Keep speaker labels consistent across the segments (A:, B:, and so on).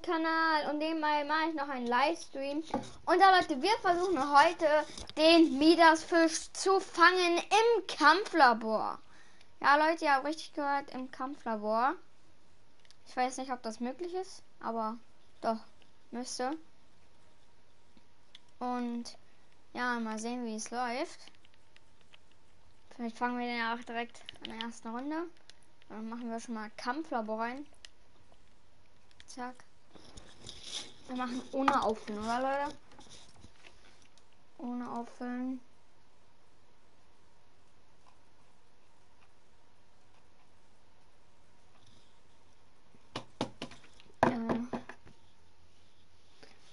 A: Kanal und nebenbei mache ich noch einen Livestream. Und da Leute, wir versuchen heute den Midas-Fisch zu fangen im Kampflabor. Ja Leute, ihr habt richtig gehört, im Kampflabor. Ich weiß nicht, ob das möglich ist, aber doch, müsste. Und ja, mal sehen, wie es läuft. Vielleicht fangen wir den ja auch direkt in der ersten Runde. Dann machen wir schon mal Kampflabor rein. Zack. Wir machen ohne Auffüllen, oder Leute? Ohne Auffüllen.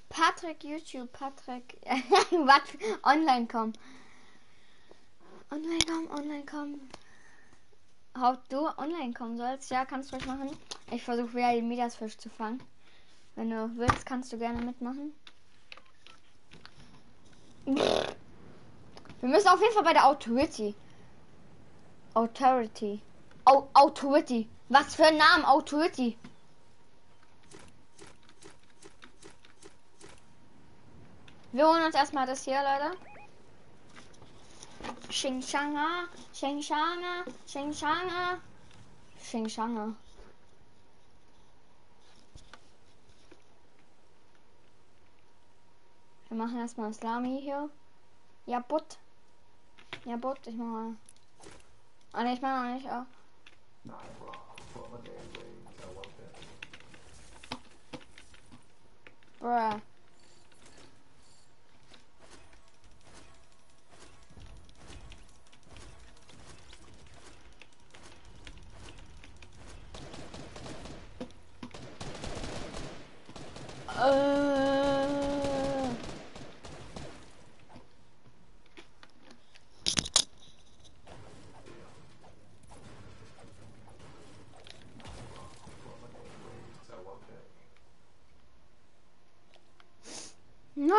A: Patrick YouTube, Patrick, was? Online kommen. Online kommen, online kommen. Ob du online kommen sollst, ja, kannst du ruhig machen. Ich versuche wieder den Mediasfisch zu fangen. Wenn du willst, kannst du gerne mitmachen. Wir müssen auf jeden Fall bei der Authority. Authority. Au Authority. Was für ein Name? Authority. Wir holen uns erstmal das hier, Leute. Xing Shanga, Xing Shanga, Wir machen erstmal Islami hier. Ja, Butt. Ja, Butt, ich mach mal. Ah, ne, ich mach noch nicht. Ah. Bruh. Äh. Nein!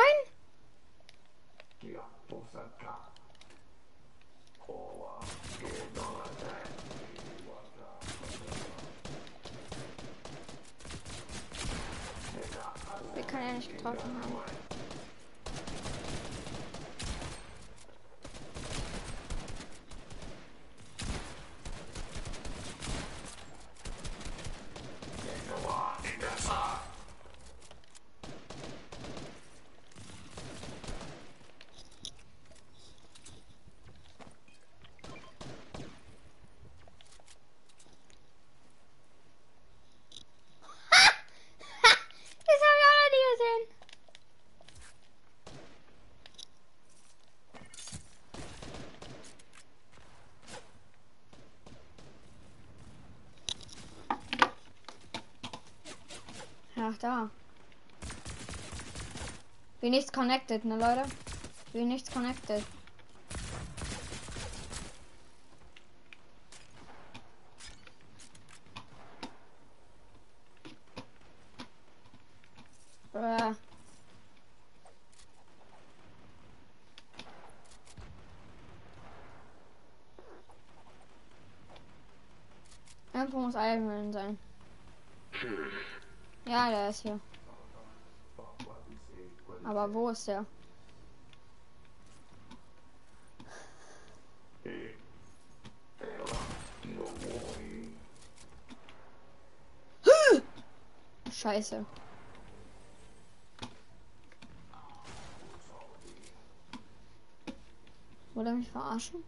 A: Wir können ja nicht getroffen haben. Das habe ich auch noch nie gesehen. Ach, da. Wie nichts connected, ne, Leute? Wie nichts connected. Bruh. Irgendwo muss Iron sein. Ja, der ist hier. Aber ist der? Scheiße. Will er mich verarschen?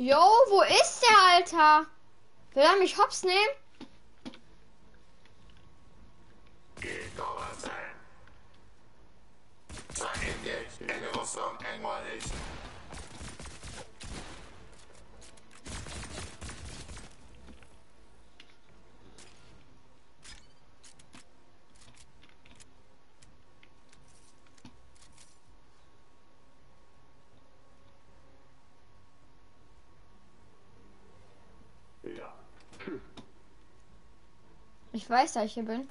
A: Jo, wo ist der, Alter? Will er Ich weiß, dass ich hier bin.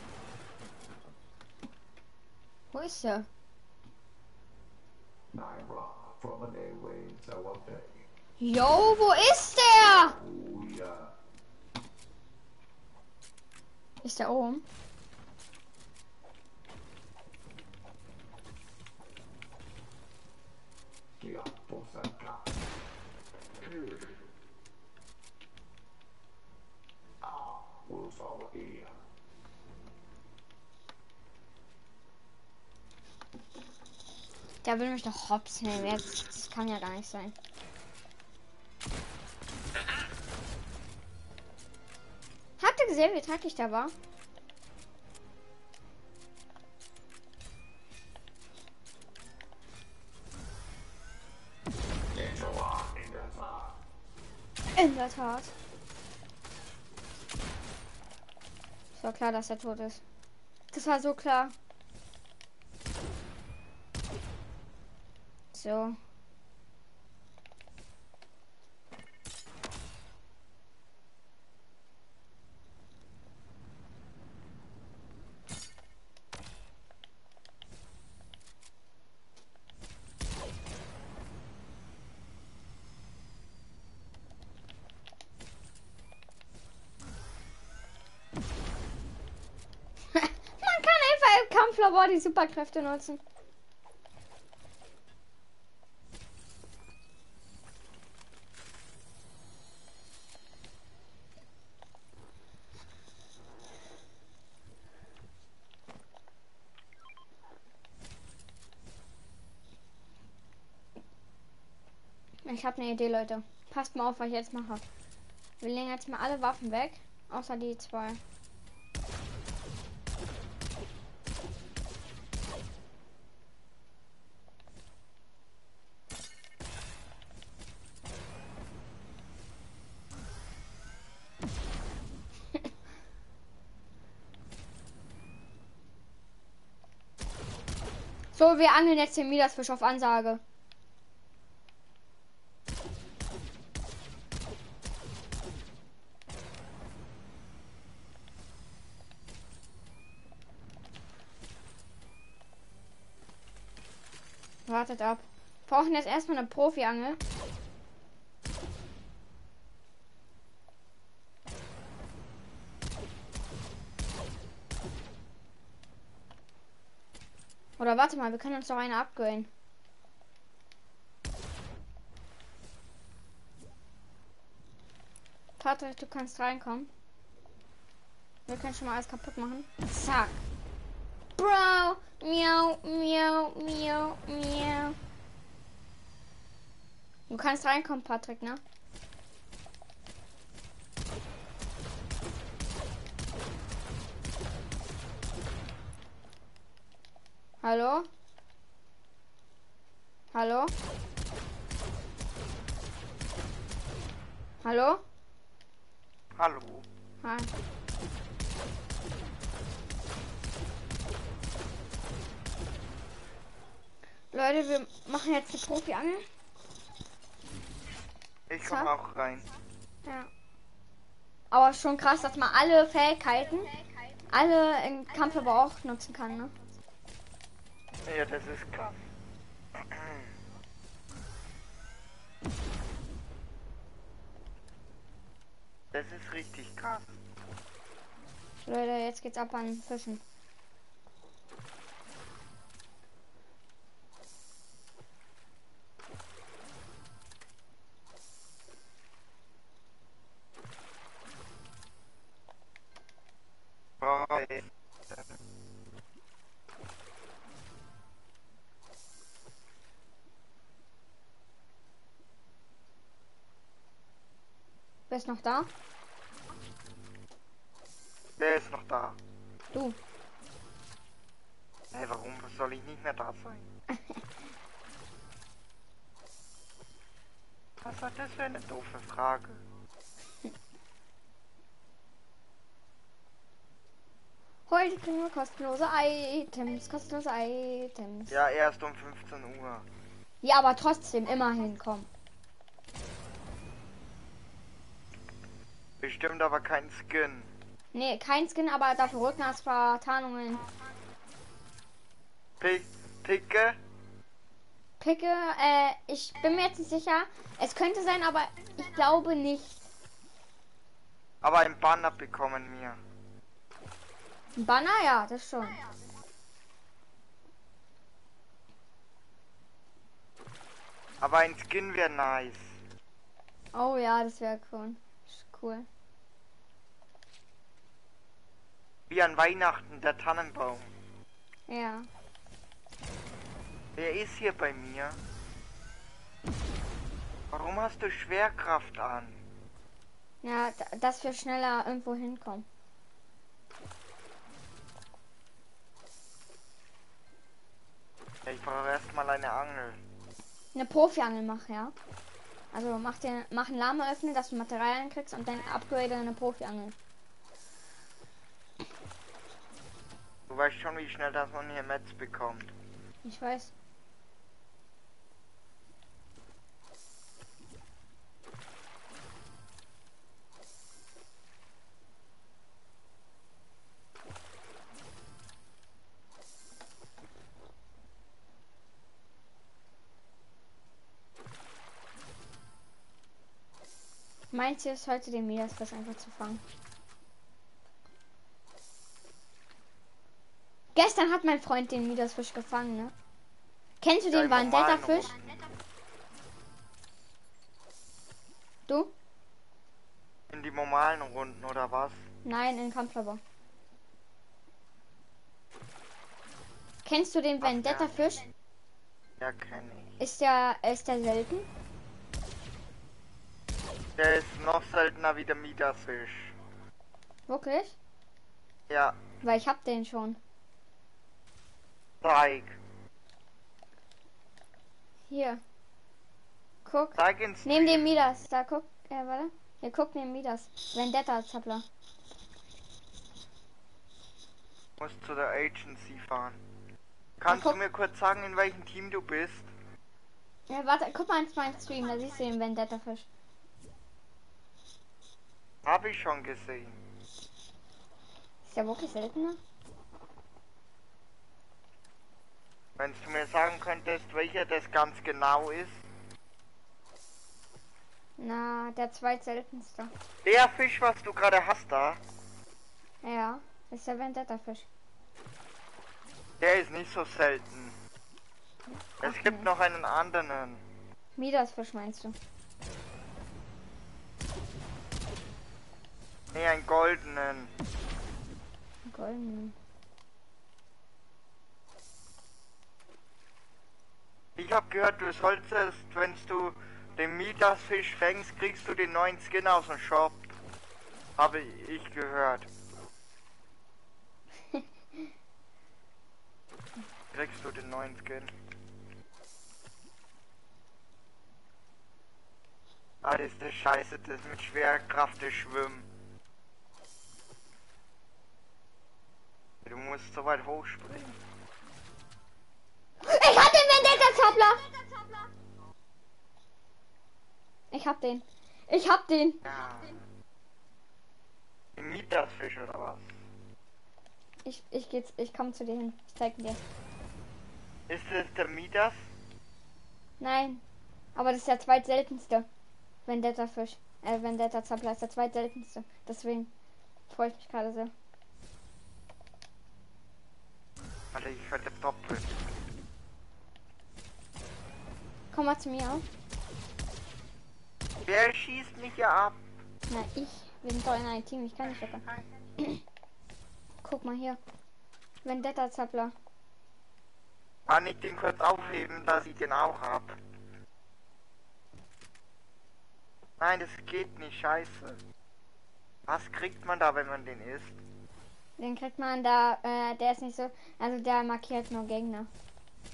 A: Wo ist er? Yo, wo ist der?
B: Oh.
A: Ist der oben? Der will mich doch hops nehmen. Jetzt, das kann ja gar nicht sein. Habt ihr gesehen, wie dreckig der war?
B: In
A: der Tat. Es war klar, dass er tot ist. Das war so klar. So. Man kann einfach im Kampflabor die Superkräfte nutzen. Ich habe eine Idee, Leute. Passt mal auf, was ich jetzt mache. Wir legen jetzt mal alle Waffen weg, außer die zwei. So, wir angeln jetzt den Midas auf Ansage. Wartet ab. Wir brauchen jetzt erstmal eine Profi-Angel. Oder warte mal, wir können uns doch eine abgönnen. Patrick, du kannst reinkommen. Wir können schon mal alles kaputt machen. Zack. Bro. Miau, miau, miau, miau. Du kannst reinkommen, Patrick, ne? Hallo? Hallo? Hallo?
C: Hallo.
A: Hi. Leute, wir machen jetzt eine Profi-Angel.
C: Ich komme
A: So.
C: auch rein.
A: Ja. Aber schon krass, dass man alle Fähigkeiten, alle im Kampf aber auch nutzen kann, ne?
C: Ja, das ist krass. Das ist richtig krass.
A: Leute, jetzt geht's ab an Fischen. Wer ist noch da?
C: Wer ist noch da?
A: Du.
C: Hey, warum soll ich nicht mehr da sein? Was war das für eine doofe Frage?
A: Heute kriegen wir kostenlose Items, kostenlose Items.
C: Ja, erst um 15 Uhr.
A: Ja, aber trotzdem immerhin, komm.
C: Bestimmt aber kein Skin.
A: Nee, kein Skin, aber dafür Rückenasvertarnungen.
C: Pick, picke.
A: Picke, äh, ich bin mir jetzt nicht sicher. Es könnte sein, aber ich glaube nicht.
C: Aber ein Banner bekommen wir.
A: Ein Banner, ja, das schon.
C: Aber ein Skin wäre nice.
A: Oh ja, das wäre cool. Cool.
C: Wie an Weihnachten der Tannenbaum.
A: Ja.
C: Wer ist hier bei mir? Warum hast du Schwerkraft an?
A: Ja, dass wir schneller irgendwo hinkommen.
C: Ich brauche erstmal eine Angel.
A: Eine Profi-Angel mach, ja. Also mach den, mach einen Lama öffnen, dass du Materialien kriegst und dann upgrade eine Profi-Angel.
C: Du weißt schon, wie schnell das man hier Metz bekommt.
A: Ich weiß. Mein Ziel ist heute, den Midas einfach zu fangen. Gestern hat mein Freund den Midasfisch gefangen, ne? Kennst du den
C: im normalen
A: Vendetta-Fisch? Du?
C: In die normalen Runden oder was?
A: Nein, in Kampflabor. Kennst du den. Vendetta-Fisch?
C: Ja, kenne ich.
A: Ist der, ist der selten?
C: Der ist noch seltener wie der Midas-Fisch.
A: Wirklich?
C: Ja,
A: Weil ich hab den schon.
C: Zeig.
A: Hier. Guck.
C: Zeig ins
A: Neben dem Midas. Da guck. Ja, warte. Hier, guck neben Midas. Vendetta-Zappler.
C: Muss zu der Agency fahren. Kannst du mir kurz sagen, in welchem Team du bist?
A: Ja, warte. Guck mal ins meinen Stream. Da siehst du den Vendetta-Fisch.
C: Habe ich schon gesehen.
A: Ist der wirklich seltener?
C: Wenn du mir sagen könntest, welcher das ganz genau ist.
A: Na, der zweitseltenste.
C: Der Fisch, was du gerade hast da,
A: Ja, ist der Vendetta-Fisch.
C: der ist nicht so selten. Es
A: Ach,
C: gibt
A: nee.
C: noch einen anderen.
A: Midas-Fisch meinst du?
C: Nee, einen goldenen.
A: Golden.
C: Ich habe gehört, du solltest, wenn du den Midas-Fisch fängst, kriegst du den neuen Skin aus dem Shop. Habe ich gehört. kriegst du den neuen Skin. Ah, das ist der Scheiße, das mit Schwerkraft das Schwimmen. Du musst so weit hochspringen.
A: Ich hab den Vendetta-Zappler! Ich hab den. Ich hab den.
C: Midas-Fisch oder was?
A: Ich, ich geht's, ich komm zu dir hin. Ich zeig dir.
C: Ist das der Midas?
A: Nein. Aber das ist der zweitseltenste. Vendetta-Fisch. Äh, Vendetta-Zappler ist der zweitseltenste. Deswegen freue ich mich gerade sehr.
C: Alter, ich werde doppelt.
A: Komm mal zu mir.
C: Wer schießt mich hier ab?
A: Na, ich. Wir sind doch in einem Team. Ich kann nicht locker. Guck mal hier. Vendetta-Zappler.
C: Kann ich den kurz aufheben, dass ich den auch hab? Nein, das geht nicht, scheiße. Was kriegt man da, wenn man den isst?
A: Den kriegt man da, äh, der ist nicht so, also der markiert nur Gegner.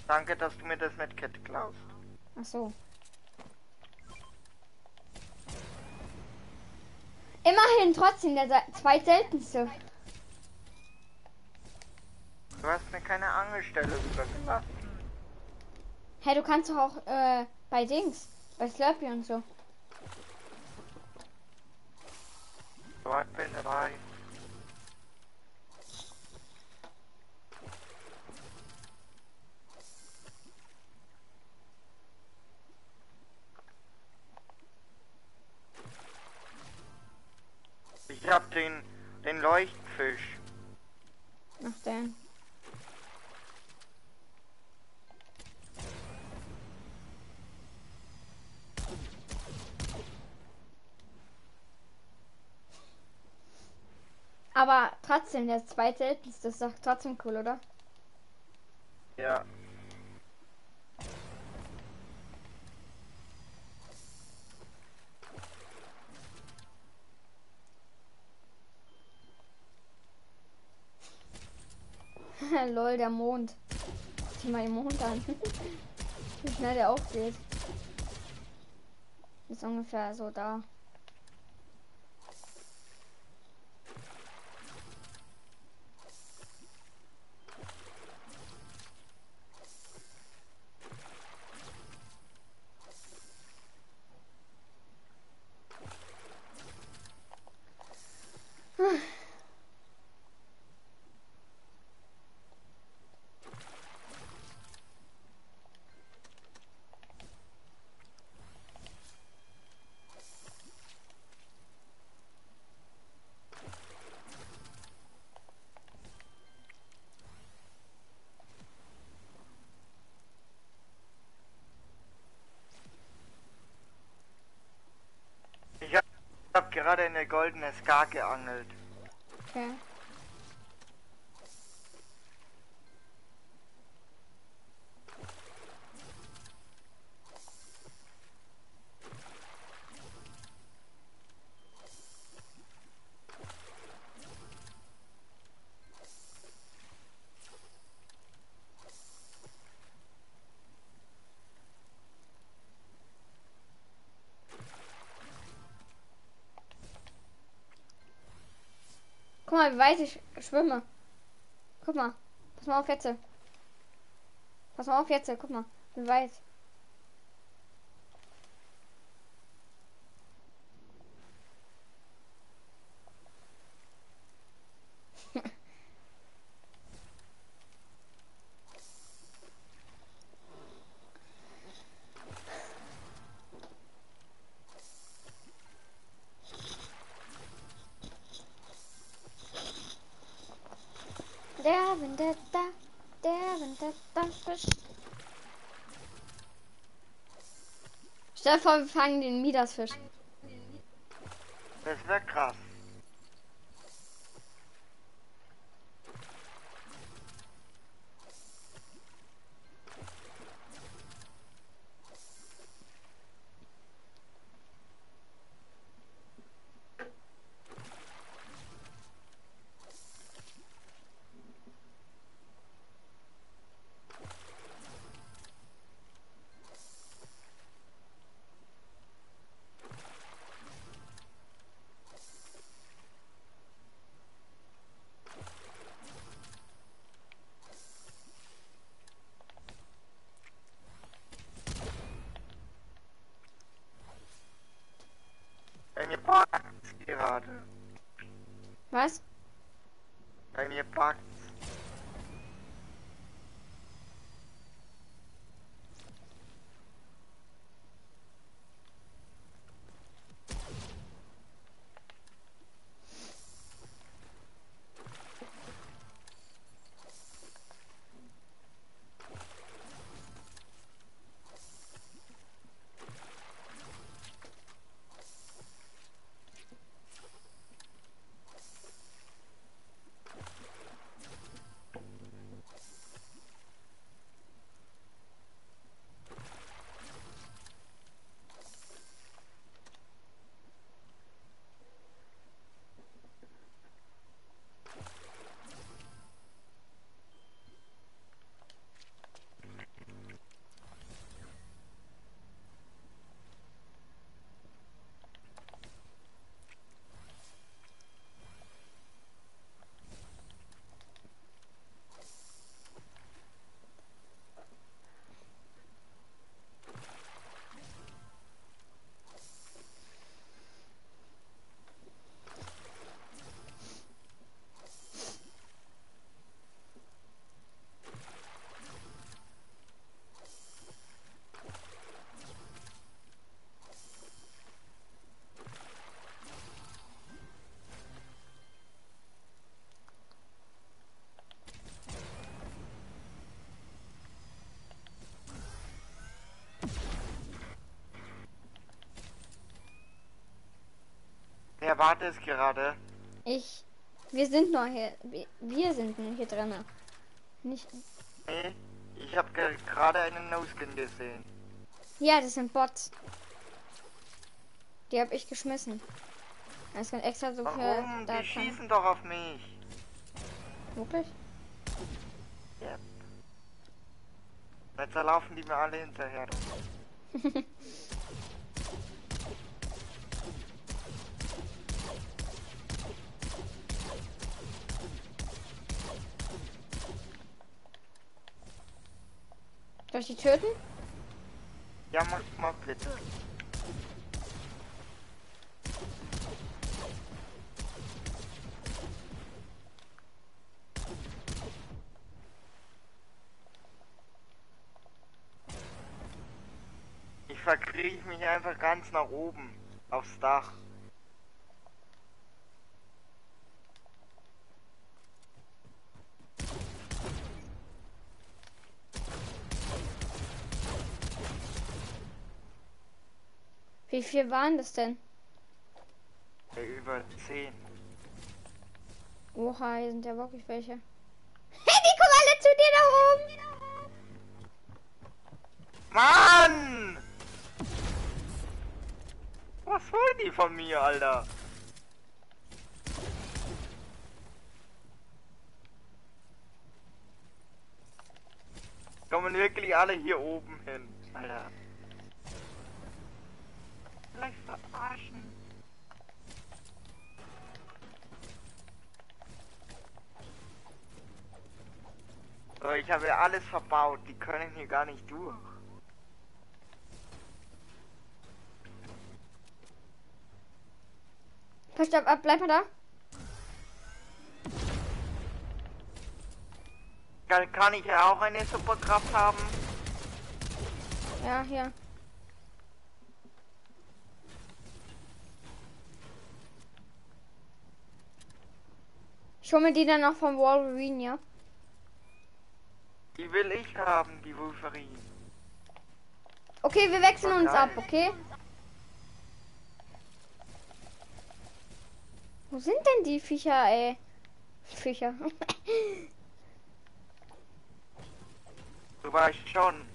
C: Danke, dass du mir das Medkit klaust.
A: Ach so. Immerhin trotzdem der se- zweitseltenste.
C: Du hast mir keine Angelstelle übergelassen.
A: Hey, du kannst doch auch äh, bei Dings, bei Slurpee und so.
C: So, ich bin dabei. Ich hab den, den Leuchtfisch.
A: Ach, den. Aber trotzdem, der zweite ist das doch trotzdem cool, oder?
C: Ja.
A: Lol, der Mond. Sieh mal den Mond an. Wie schnell der aufgeht. Ist ungefähr so da.
C: Ich hab, hab gerade eine goldene Ska geangelt.
A: Okay. Guck mal, wie weit ich schwimme. Guck mal. Pass mal auf jetzt. Pass mal auf jetzt. Guck mal, wie weit. Der Vendetta, der Vendetta Fisch. Stell dir vor, wir fangen den Midasfisch.
C: water. Wer war das gerade?
A: Ich. Wir sind noch hier. Wir, sind nur hier drin. Nicht.
C: Nee, ich habe gerade einen No-Skin gesehen.
A: Ja, das sind Bots. Die habe ich geschmissen. Das sind extra so für.
C: Warum?
A: da
C: Die
A: kann-
C: schießen doch auf mich.
A: Wirklich?
C: Yep. Jetzt laufen die mir alle hinterher.
A: töten?
C: Ja, mach mal bitte. Ich verkriech mich einfach ganz nach oben aufs Dach.
A: Wie viel waren das denn?
C: Über 10.
A: Oha, hier sind ja wirklich welche. Hey, die kommen alle zu dir da oben!
C: Mann! Was wollen die von mir, Alter? Kommen wirklich alle hier oben hin, Alter. Vielleicht verarschen. So, ich habe alles verbaut. Die können hier gar nicht durch.
A: Verstopp, ab, bleib mal da.
C: Kann, kann ich ja auch eine Superkraft haben?
A: Ja, hier. Ich hole mir die dann noch vom Wolverine, ja?
C: Die will ich haben, die Wolverine.
A: Okay, wir wechseln uns ab, okay? Wo sind denn die Viecher, ey? Viecher.
C: Du weißt schon.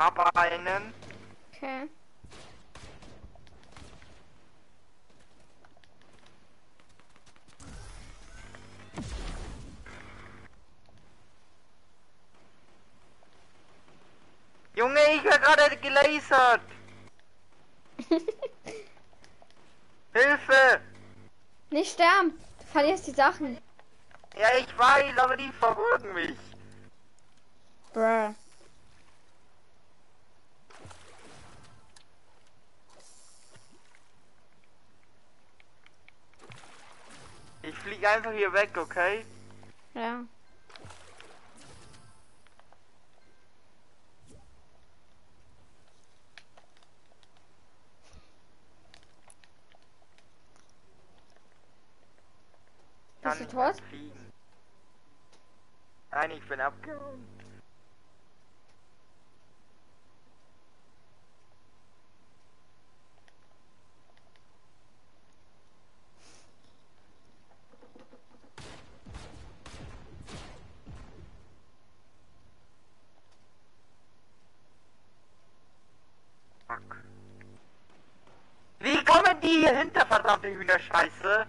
C: Hab einen.
A: Okay.
C: Junge, ich werde gerade gelasert. Hilfe!
A: Nicht sterben. Du verlierst die Sachen.
C: Ja, ich weiß, aber die verfolgen mich.
A: Bruh.
C: Ich fliege einfach hier weg, okay?
A: Ja.
C: Mehr
A: tot?
C: fliegen. Nein, ich bin abgehauen. Wie kommen die hier hinter, verdammte Hühnerscheiße?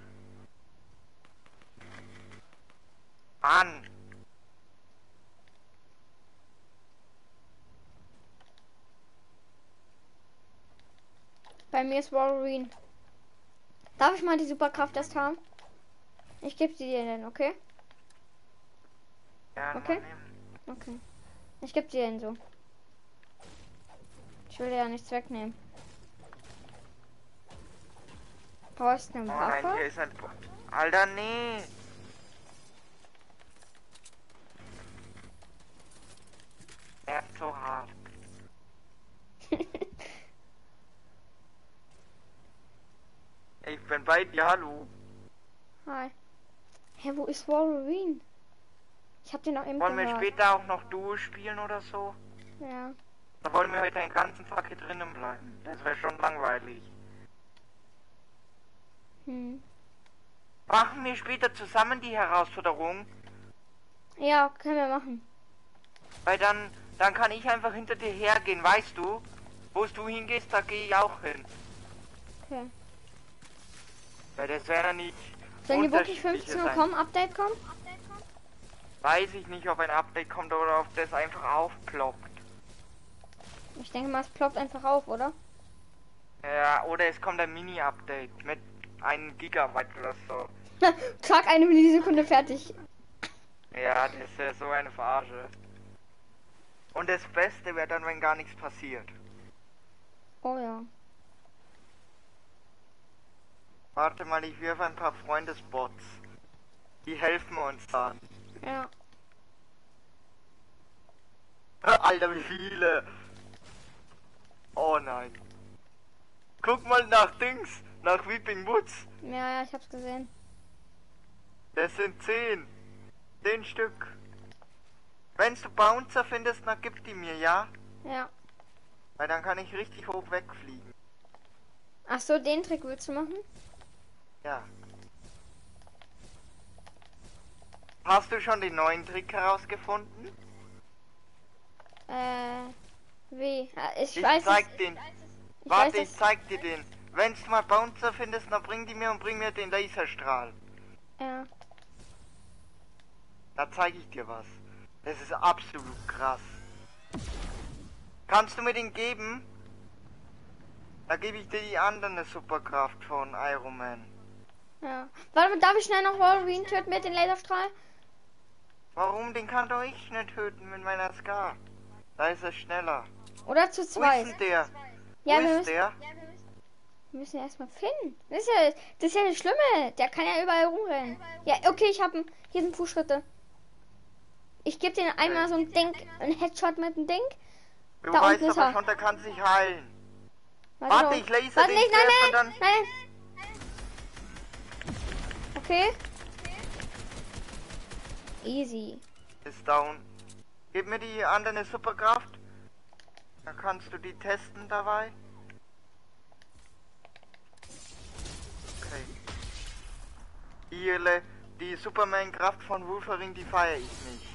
C: Mann.
A: Bei mir ist Wolverine. Darf ich mal die Superkraft erst haben? Ich gebe sie dir denn, okay?
C: Ja,
A: Okay. Okay. Ich gebe dir den so. Ich will ja nichts wegnehmen. Brauchst du eine
C: Oh nein,
A: Waffe?
C: hier ist ein... Alter, nee. Er ist so hart. Bei dir, hallo.
A: Hi. Hä, wo ist Wolverine? Ich hab den noch eben
C: Wollen wir
A: gehört.
C: später auch noch Duo spielen oder so?
A: Ja.
C: Oder wollen wir heute den ganzen Tag hier drinnen bleiben? Das wäre schon langweilig.
A: Hm.
C: Machen wir später zusammen die Herausforderung,
A: Ja, können wir machen.
C: weil dann, dann kann ich einfach hinter dir hergehen, weißt du? Wo du hingehst, da gehe ich auch hin.
A: Okay.
C: Weil das wäre dann nicht.
A: Sollen die wirklich
C: unterschiedliche
A: 15 Uhr kommen? Update kommen?
C: Weiß ich nicht, ob ein Update kommt oder ob das einfach aufploppt.
A: Ich denke mal, es ploppt einfach auf, oder?
C: Ja, oder es kommt ein Mini-Update mit einem Gigabyte oder so.
A: Tag eine Millisekunde fertig.
C: Ja, das wäre so eine Verarsche. Und das Beste wäre dann, wenn gar nichts passiert.
A: Oh ja.
C: Warte mal, ich wirf ein paar Freundesbots. Die helfen uns dann.
A: Ja.
C: Alter, wie viele. Oh nein. Guck mal nach Dings, nach Weeping Woods.
A: Ja, ja, ich hab's gesehen.
C: Das sind zehn. Zehn Stück. Wenn du Bouncer findest, dann gib die mir, ja?
A: Ja.
C: Weil dann kann ich richtig hoch wegfliegen.
A: Ach so, den Trick willst du machen?
C: Ja. Hast du schon den neuen Trick herausgefunden?
A: Äh, wie? Ja, Ich,
C: Ich
A: weiß
C: zeig
A: es.
C: den.
A: Ich
C: Warte,
A: weiß
C: ich zeig dir den. Wenn du mal Bouncer findest, dann bring die mir und bring mir den Laserstrahl.
A: Ja.
C: Da zeige ich dir was. Das ist absolut krass. Kannst du mir den geben? Da gebe ich dir die andere Superkraft von Iron Man.
A: Ja. Warte darf ich schnell noch Wolverine töten mit dem Laserstrahl?
C: Warum? Den kann doch ich nicht töten mit meiner Scar. Da ist er schneller.
A: Oder zu
C: Wo ist
A: zweit?
C: denn der?
A: Ja,
C: Wo
A: wir
C: ist
A: müssen,
C: der?
A: wir müssen erstmal finden. Das ist, ja, das ist ja das Schlimme. Der kann ja überall rumrennen. Ja, okay, ich hab ihn. Hier sind Fußschritte. Ich gebe den einmal so ein Ding, ein Headshot mit dem Ding.
C: Du
A: Da
C: weißt aber
A: er.
C: schon, der kann sich heilen.
A: Warte,
C: Warte, ich laser
A: Warte
C: den
A: nicht, nein,
C: und
A: nein, nein. Okay. Easy.
C: Ist down. Gib mir die andere Superkraft. Dann kannst du die testen dabei. Okay. Die, die Superman-Kraft von Wolverine, die feiere ich nicht.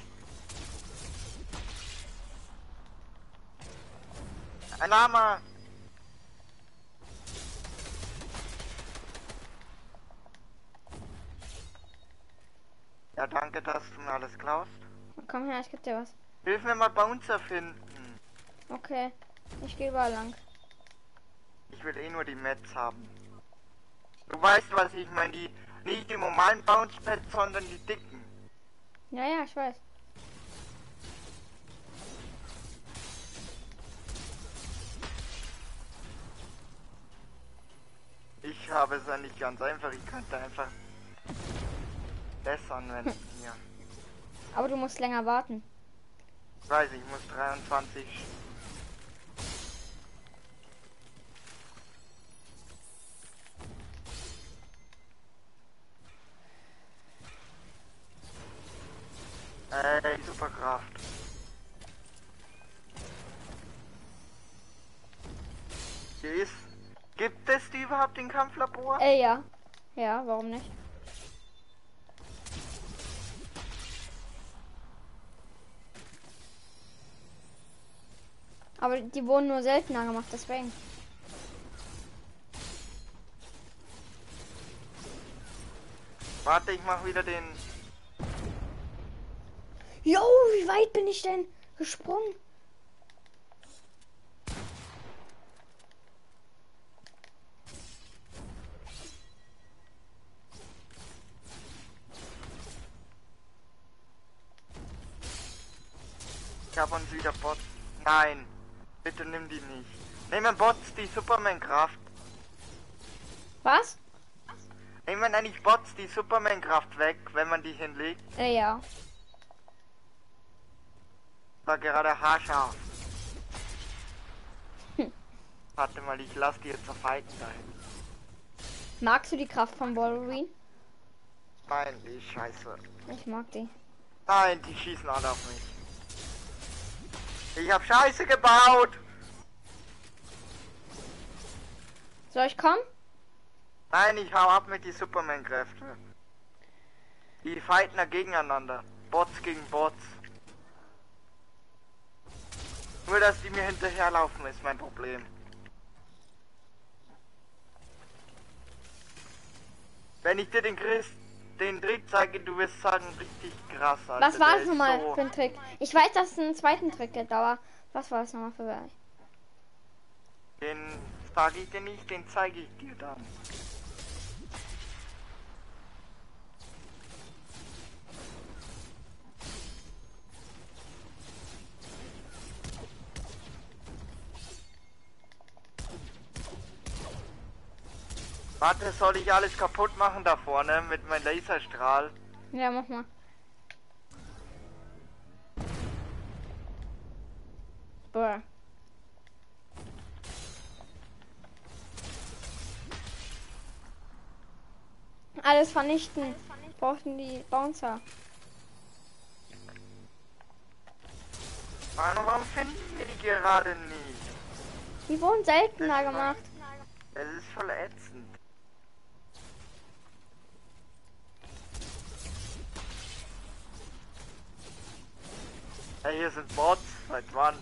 C: Ein Lama! Ja, danke, dass du mir alles klaust.
A: Komm her, ich geb dir was.
C: Hilf mir mal Bouncer finden.
A: Okay. Ich gehe überall lang.
C: Ich will eh nur die Mets haben. Du weißt, was ich meine, die nicht die normalen Bounce Pads, sondern die dicken.
A: Ja, ja, ich weiß.
C: Ich habe es eigentlich ganz einfach, ich könnte einfach das anwenden hier.
A: Aber du musst länger warten.
C: Ich weiß, ich muss 23. Ey, Superkraft. Hier ist. Gibt es die überhaupt im Kampflabor?
A: Äh, ja. Ja, warum nicht? Aber die wurden nur seltener gemacht, deswegen.
C: Warte, ich mach wieder den.
A: Jo, wie weit bin ich denn gesprungen?
C: Ich hab uns wieder Bots. Nein, bitte nimm die nicht. Nehmen Bots die Superman-Kraft.
A: Was?
C: Nehmen eigentlich Bots die Superman-Kraft weg, wenn man die hinlegt?
A: Äh, ja.
C: War gerade haarscharf.
A: Hm.
C: Warte mal, ich lass die jetzt zerfalten dahin.
A: Magst du die Kraft von Wolverine?
C: Nein, die ist scheiße.
A: Ich mag die.
C: Nein, die schießen alle auf mich. Ich hab Scheiße gebaut.
A: Soll ich kommen?
C: Nein, ich hau ab mit die Superman-Kräfte. Die fighten da gegeneinander. Bots gegen Bots. Nur, dass die mir hinterherlaufen, ist mein Problem. Wenn ich dir den Chris, den Trick zeige, du wirst sagen, richtig krass. Alter.
A: Was war
C: ist
A: nochmal
C: so-
A: für ein Trick? Ich weiß, dass es einen zweiten Trick gibt, aber was war das nochmal für ein?
C: Den sage ich dir nicht, den zeige ich dir dann. Warte, soll ich alles kaputt machen da vorne mit meinem Laserstrahl?
A: Ja, mach mal. Bruh. Alles vernichten. Brauchten die Bouncer.
C: Mann, warum finden wir die gerade nicht?
A: Die wurden seltener gemacht.
C: Es ist voll ätzend. Hey, hier sind Bots. Seit wann?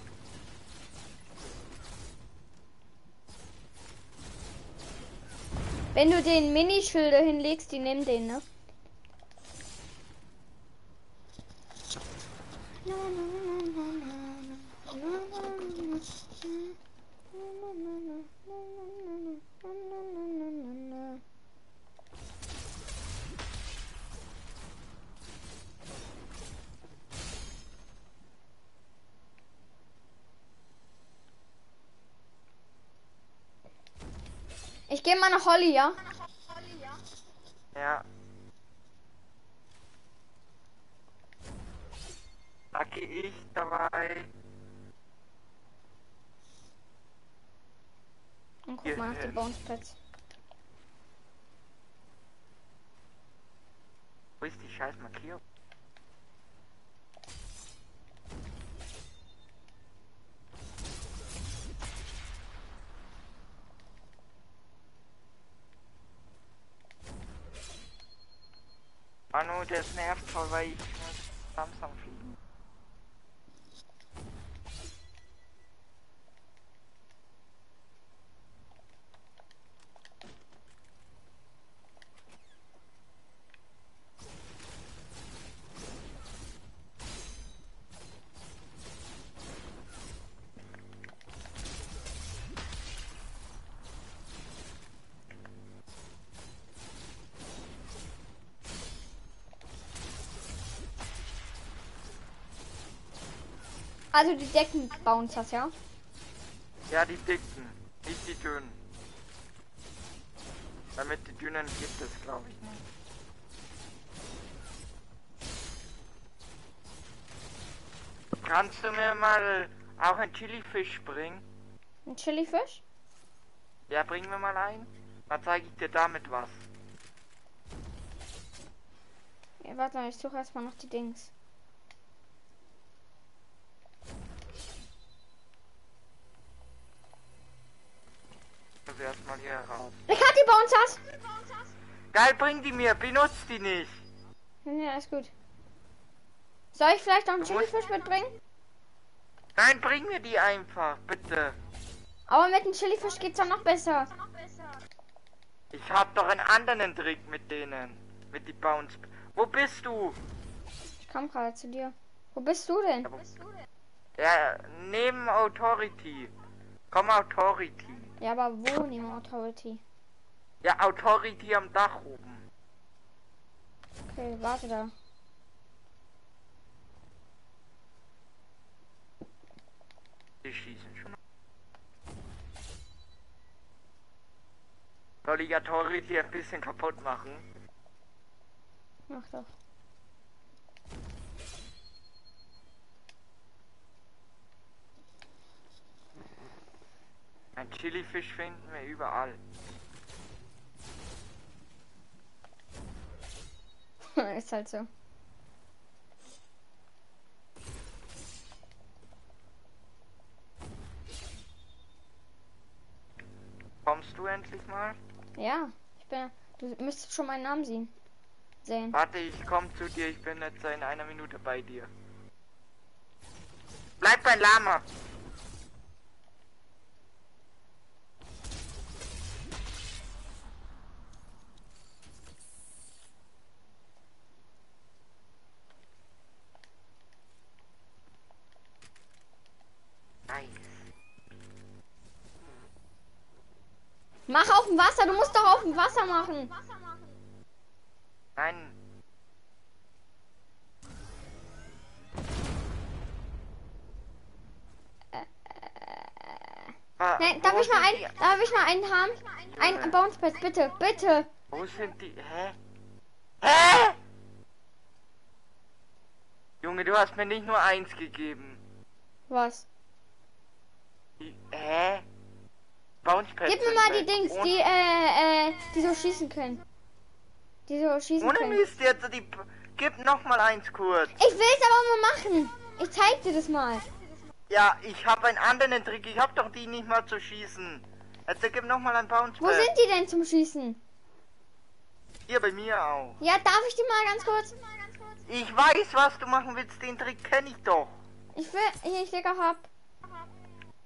A: Wenn du den Minischilder hinlegst, die nehmen den, ne? Ich gehe mal nach Holly, ja?
C: Ja. Da geh ich dabei.
A: Und guck mal nach dem
C: hin.
A: Bounceplatz.
C: Wo ist die scheiß Markierung? Manu, das nervt voll, weil ich muss langsam fliegen.
A: Also die Decken Bouncers, ja?
C: Ja, die dicken, nicht die dünnen. Damit die dünnen gibt es, glaube ich, nicht. Kannst du mir mal auch einen Chilifisch bringen?
A: Ein Chilifisch?
C: Ja, bring mir mal ein. Dann zeige ich dir damit was.
A: Ja, warte mal, ich suche erstmal noch die Dings.
C: Also erstmal hier raus.
A: Ich hab die Bouncers!
C: Geil, bring die mir, benutzt die nicht.
A: Ja, ist gut. Soll ich vielleicht noch einen
C: Du
A: Chilifisch mitbringen?
C: Nein, bring mir die einfach, bitte.
A: Aber mit dem Chilifisch geht's dann noch besser.
C: Ich hab doch einen anderen Trick mit denen. Mit die Bounce. Wo bist du?
A: Ich komm gerade zu dir. Wo bist du denn?
C: Ja, neben Authority. Komm Authority.
A: Ja, aber wo neben Authority?
C: Ja, Authority am Dach oben.
A: Okay, warte da.
C: Die schießen schon. Soll ich hier ein bisschen kaputt machen?
A: Mach doch.
C: Ein Chilifisch finden wir überall.
A: ist halt so.
C: Kommst du endlich mal?
A: Ja, ich bin. Du müsstest schon meinen Namen sehen. Sehen.
C: Warte, ich komm zu dir. Ich bin jetzt in einer Minute bei dir. Bleib beim Lama. Nice.
A: Mach auf dem Wasser, du musst doch auf dem Wasser machen.
C: Nein. Ah,
A: Nein, darf ich mal
C: die-
A: darf ich mal einen haben? Ein Bouncepad, bitte, bitte.
C: Wo sind die? Hä? Hä? Junge, du hast mir nicht nur eins gegeben.
A: Was?
C: Die, hä?
A: Gib mir mal die. Dings, die, äh, äh, die so schießen können. Die so schießen
C: Ohne
A: können.
C: Mist, jetzt die. Gib noch mal eins kurz.
A: Ich will es aber mal machen. Ich zeig dir das mal.
C: Ja, ich habe einen anderen Trick. Ich habe doch die nicht mal zu schießen. Jetzt gib noch mal ein Bouncepad.
A: Wo sind die denn zum Schießen?
C: Hier bei mir auch.
A: Ja, darf ich die mal ganz kurz?
C: Ich weiß, was du machen willst. Den Trick kenne ich doch.
A: Ich will, hier, ich leg auf ab.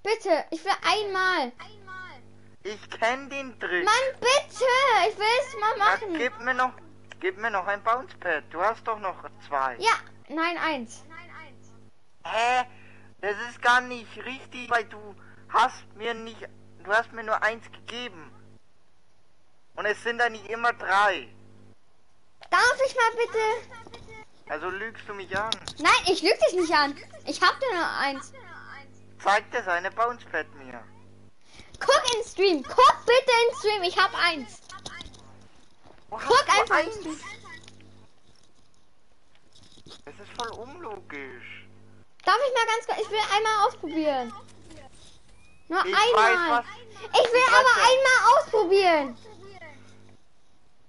A: Bitte, ich will einmal.
C: Ich kenne den Trick.
A: Mann, bitte, ich will es mal machen.
C: gib mir noch, gib mir noch ein Bouncepad. Du hast doch noch zwei.
A: Ja, nein, eins.
C: Hä? Das ist gar nicht richtig, weil du hast mir nicht, du hast mir nur eins gegeben. Und es sind eigentlich immer drei.
A: Darf ich mal bitte?
C: Also lügst du mich an.
A: Nein, ich lüge dich nicht an. Ich hab nur eins.
C: Zeig dir seine Bouncepad mir.
A: Guck in Stream. Guck bitte in Stream. Ich hab eins.
C: Wo
A: Guck einfach in
C: eins? Das ist voll unlogisch.
A: Darf ich mal ganz kurz? Ich will einmal ausprobieren. Nur
C: Ich
A: einmal.
C: weiß,
A: ich will
C: ich weiß,
A: aber
C: was-
A: einmal ausprobieren.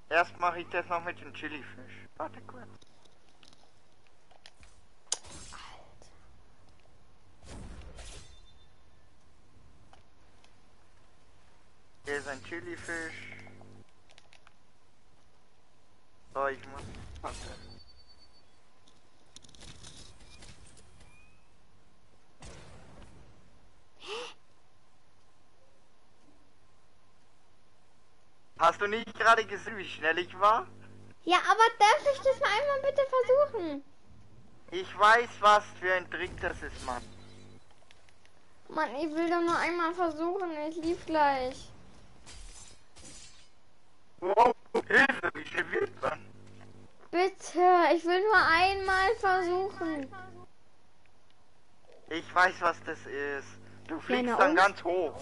C: Erst mache ich das noch mit dem Chilifisch. Warte kurz. Hier ist ein Chilifisch. So, ich muss. Warte. Hast du nicht gerade gesehen, wie schnell ich war?
A: Ja, aber darf ich das mal einmal bitte versuchen?
C: Ich weiß, was für ein Trick das ist, Mann.
A: Mann, ich will doch nur einmal versuchen. Ich lief gleich.
C: Wow, Hilfe, wie schnell wird man?
A: Bitte, ich will nur einmal versuchen.
C: Ich weiß, was das ist. Du fliegst
A: na
C: dann ganz hoch.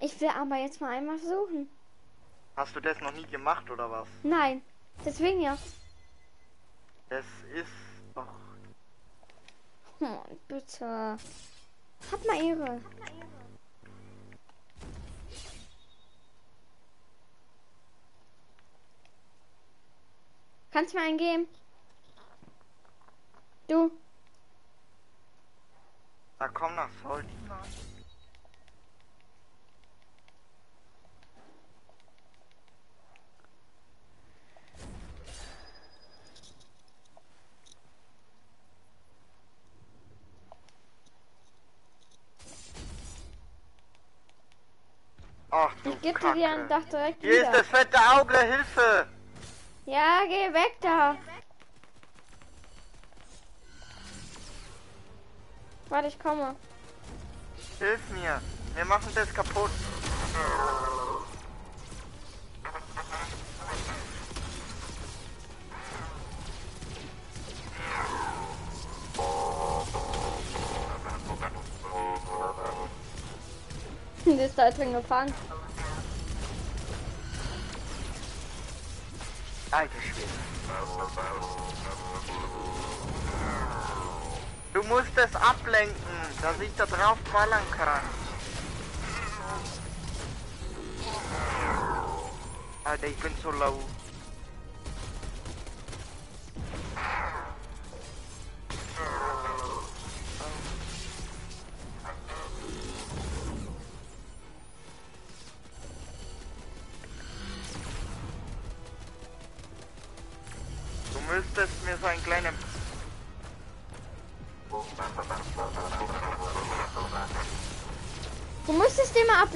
A: Ich will aber jetzt mal einmal versuchen.
C: Hast du das noch nie gemacht oder was?
A: Nein, deswegen ja.
C: Das ist doch.
A: Oh, bitte. Hab mal Ehre. Kannst du mir einen geben? Du.
C: Na komm nach Mann. Ach du
A: Ich gebe dir die dann doch direkt
C: Hier ist
A: wieder.
C: das fette Auge, Hilfe!
A: Ja, geh weg da. Warte, ich komme.
C: Hilf mir. Wir machen das kaputt.
A: Der ist da drin gefangen.
C: Alter Schwede. Du musst es ablenken, dass ich da drauf ballern kann. Alter, ich bin so low.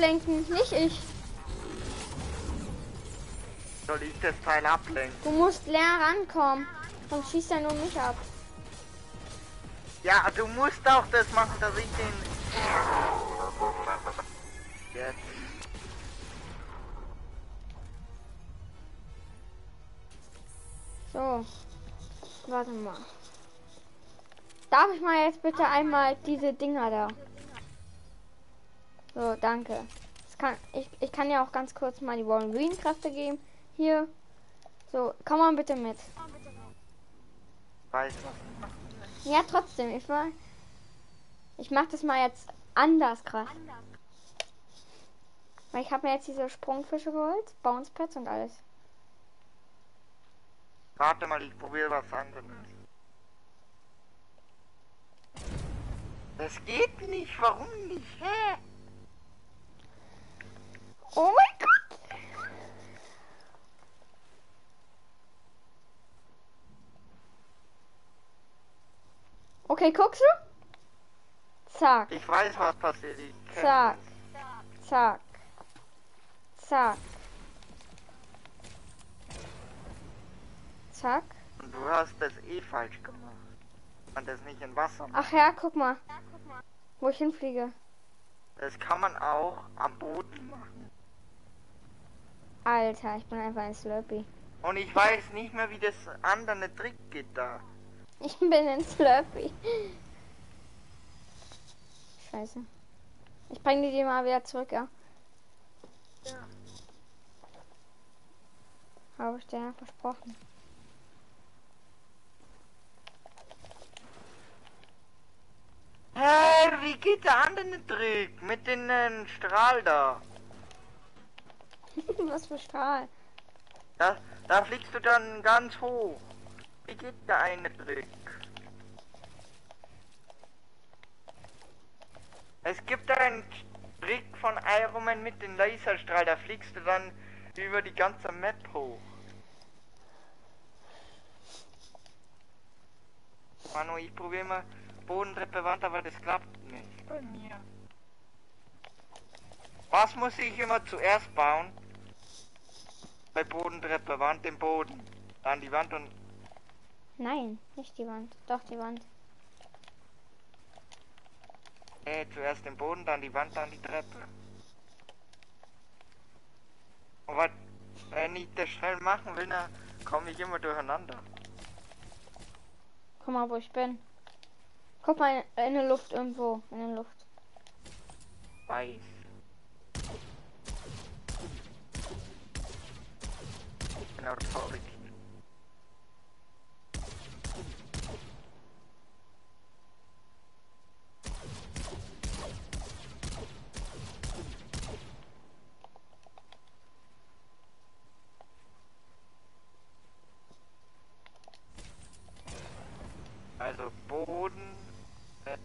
A: Ablenken, nicht ich.
C: soll ich das Teil ablenken?
A: Du musst leer rankommen. Sonst schießt er nur mich ab.
C: Ja, du musst auch das machen, dass ich den. Jetzt.
A: So. Warte mal. Darf ich mal jetzt bitte einmal diese Dinger da? So, danke. Kann, ich, ich kann ja auch ganz kurz mal die Wolverine-Kräfte geben. Hier. So, komm mal bitte mit.
C: Weiß was.
A: Ja, trotzdem. Ich, war, ich mach das mal jetzt anders krass. Weil ich habe mir jetzt diese Sprungfische geholt, Bounce Pads und alles.
C: Warte mal, ich probiere was anderes. Das geht nicht, warum nicht? Hä?
A: Oh mein Gott! Okay, guckst du? Zack,
C: Ich weiß, was passiert.
A: Zack, zack, zack. Zack.
C: das. Und du hast das eh falsch gemacht. Man das nicht in Wasser macht.
A: Ach ja, guck mal. Wo ich hinfliege.
C: Das kann man auch am Boden machen.
A: Alter, ich bin einfach ein Slurpee.
C: Und ich weiß nicht mehr, wie das andere Trick geht da.
A: Ich bin ein Slurpee. Scheiße. Ich bringe die mal wieder zurück, ja. Habe ich dir ja versprochen.
C: Hä, wie geht der andere Trick? Mit dem äh, Strahl da.
A: Was für Strahl.
C: da. Da fliegst du dann ganz hoch. Wie geht der eine Trick? Es gibt einen Trick von Iron Man mit dem Laserstrahl. Da fliegst du dann über die ganze Map hoch. Manu, ich probiere mal Bodentreppe Wand, aber das klappt nicht bei mir. Was muss ich immer zuerst bauen? Bei Bodentreppe Wand den Boden. Dann die Wand und
A: Nein, nicht die Wand. Doch, die Wand.
C: äh, zuerst den Boden, dann die Wand, dann die Treppe. Aber wenn ich das schnell machen will, dann komme ich immer durcheinander.
A: Guck mal, wo ich bin. Guck mal in, in der Luft irgendwo. In der Luft.
C: Weiß. Genau, traurig. Also Boden, äh, äh,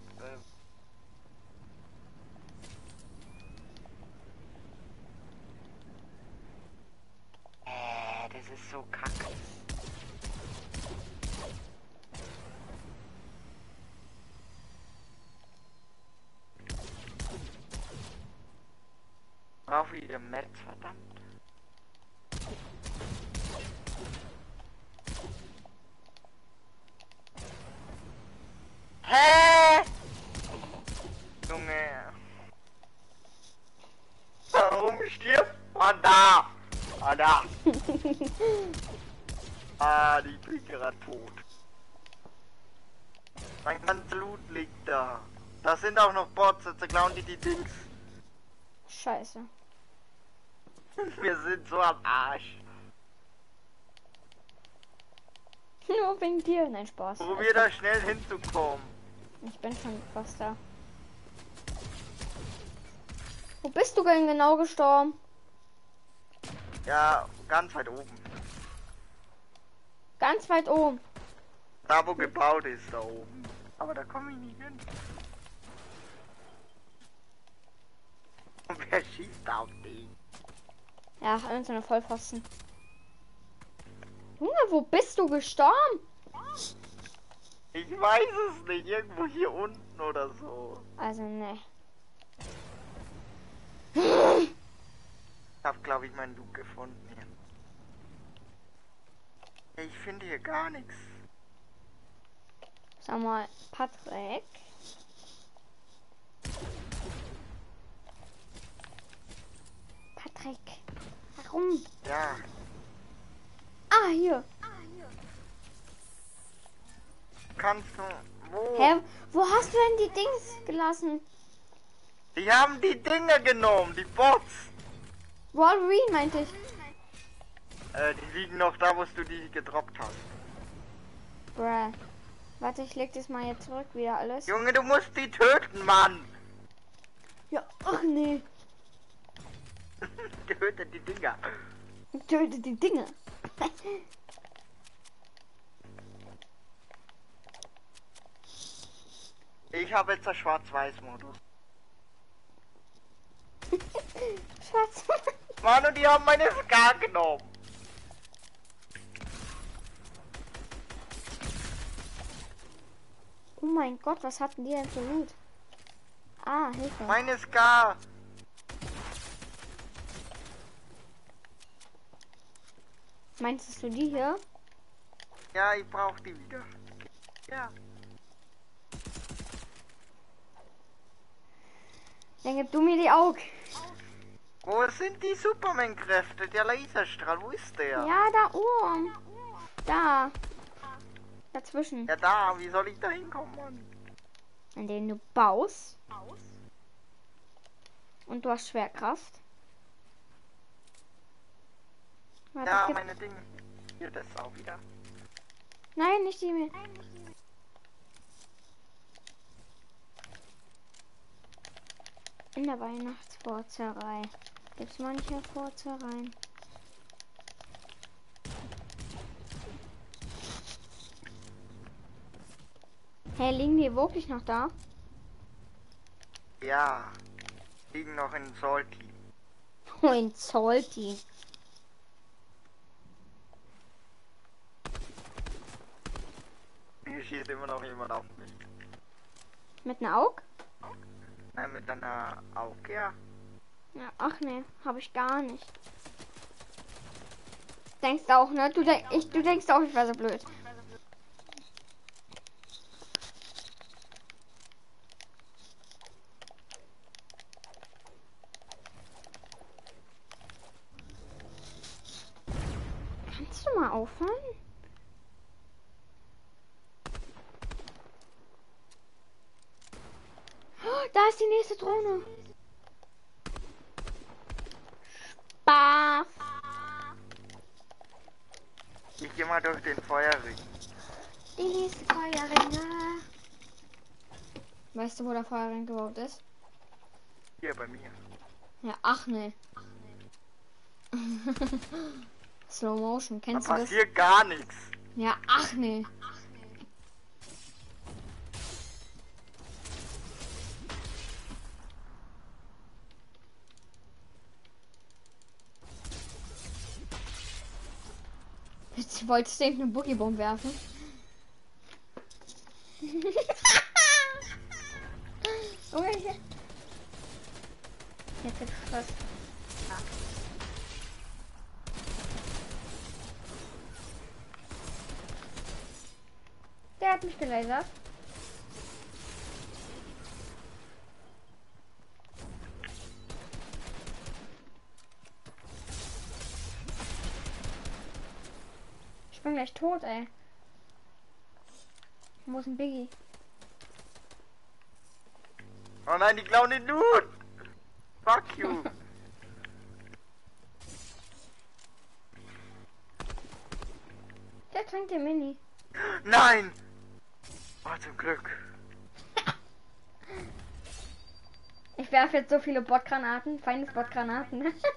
C: Äh, das ist so kacke. Wieder Metz, verdammt. Hä? Junge. Warum stirbt man da? Ah, da. ah, die bin gerade tot. Mein ganzes Loot liegt da. Da sind auch noch Bots, jetzt klauen die die Dings.
A: Scheiße.
C: Wir sind so am Arsch.
A: Nur wegen dir. Nein, Spaß.
C: Probier da schnell hinzukommen.
A: Ich bin schon fast da. Wo bist du denn genau gestorben?
C: Ja, ganz weit oben.
A: Ganz weit oben.
C: Da wo gebaut ist, da oben. Aber da komme ich nicht hin. Und wer schießt auf dich?
A: Ja, irgendeine Vollpfosten. Junge, wo bist du gestorben?
C: Ich weiß es nicht. Irgendwo hier unten oder so.
A: Also, ne.
C: Ich hab, glaube ich, meinen Look gefunden hier. Ich finde hier gar nichts.
A: Sag mal, Patrick. Patrick. Warum?
C: Ja,
A: Ah, hier.
C: kannst du. Wo?
A: Hä? Wo hast du denn die Dings gelassen?
C: Die haben die Dinger genommen, die Bots.
A: Wolverine meinte ich.
C: Äh, die liegen noch da, wo du die gedroppt hast.
A: Bruh. Warte, ich leg das mal jetzt zurück wieder alles.
C: Junge, du musst die töten, Mann.
A: Ja, ach nee.
C: Töte die Dinger.
A: Töte die Dinge.
C: Ich habe jetzt das Schwarz-Weiß-Modus.
A: Schatz.
C: Mann, und die haben meine Ska genommen.
A: Oh mein Gott, was hatten die denn für Loot? Ah, Hilfe.
C: Meine Ska.
A: Meinst du die hier?
C: Ja, ich brauche die wieder. Ja.
A: Dann gib du mir die Augen.
C: Wo sind die Superman-Kräfte? Der Laserstrahl, wo ist der?
A: Ja, da oben. Da. Dazwischen.
C: Ja, da, wie soll ich da hinkommen, Mann?
A: An denen du baust. Und du hast Schwerkraft. Warte,
C: Ja, meine Dinge. Hier, das auch wieder.
A: Nein, nicht die mir. In der Weihnachtsvorzerei. Gibt's manche Vorzereien? Hey, liegen die wirklich noch da?
C: Ja. Liegen noch in Salty.
A: Oh, in Salty.
C: Schießt immer noch jemand auf mich.
A: Mit einer Aug?
C: Nein, mit einer Auge, ja.
A: Ja, ach nee, habe ich gar nicht. Denkst auch, ne? Du, denk, ich, du denkst auch, ich war so blöd. Kannst du mal aufhören? Oh, Da Drohne. Spaß.
C: Ich geh mal durch den Feuerring.
A: Die nächste Feuerringe. Weißt du, wo der Feuerring gebaut ist?
C: Hier bei mir.
A: Ja, ach nee. Slow Motion,
C: Da
A: kennst du das?
C: passiert gar nichts.
A: Ja, ach nee. Jetzt wolltest du irgendeine Boogie-Bomb werfen? oh, hier. Jetzt wird Schluss. Der hat mich gelasert. Bin gleich tot, ey. Wo ist ein Biggie?
C: Oh nein, die klauen den Loot. Fuck you.
A: Der trinkt den Mini.
C: Nein! Oh, zum Glück.
A: Ich werfe jetzt so viele Botgranaten, feines Botgranaten.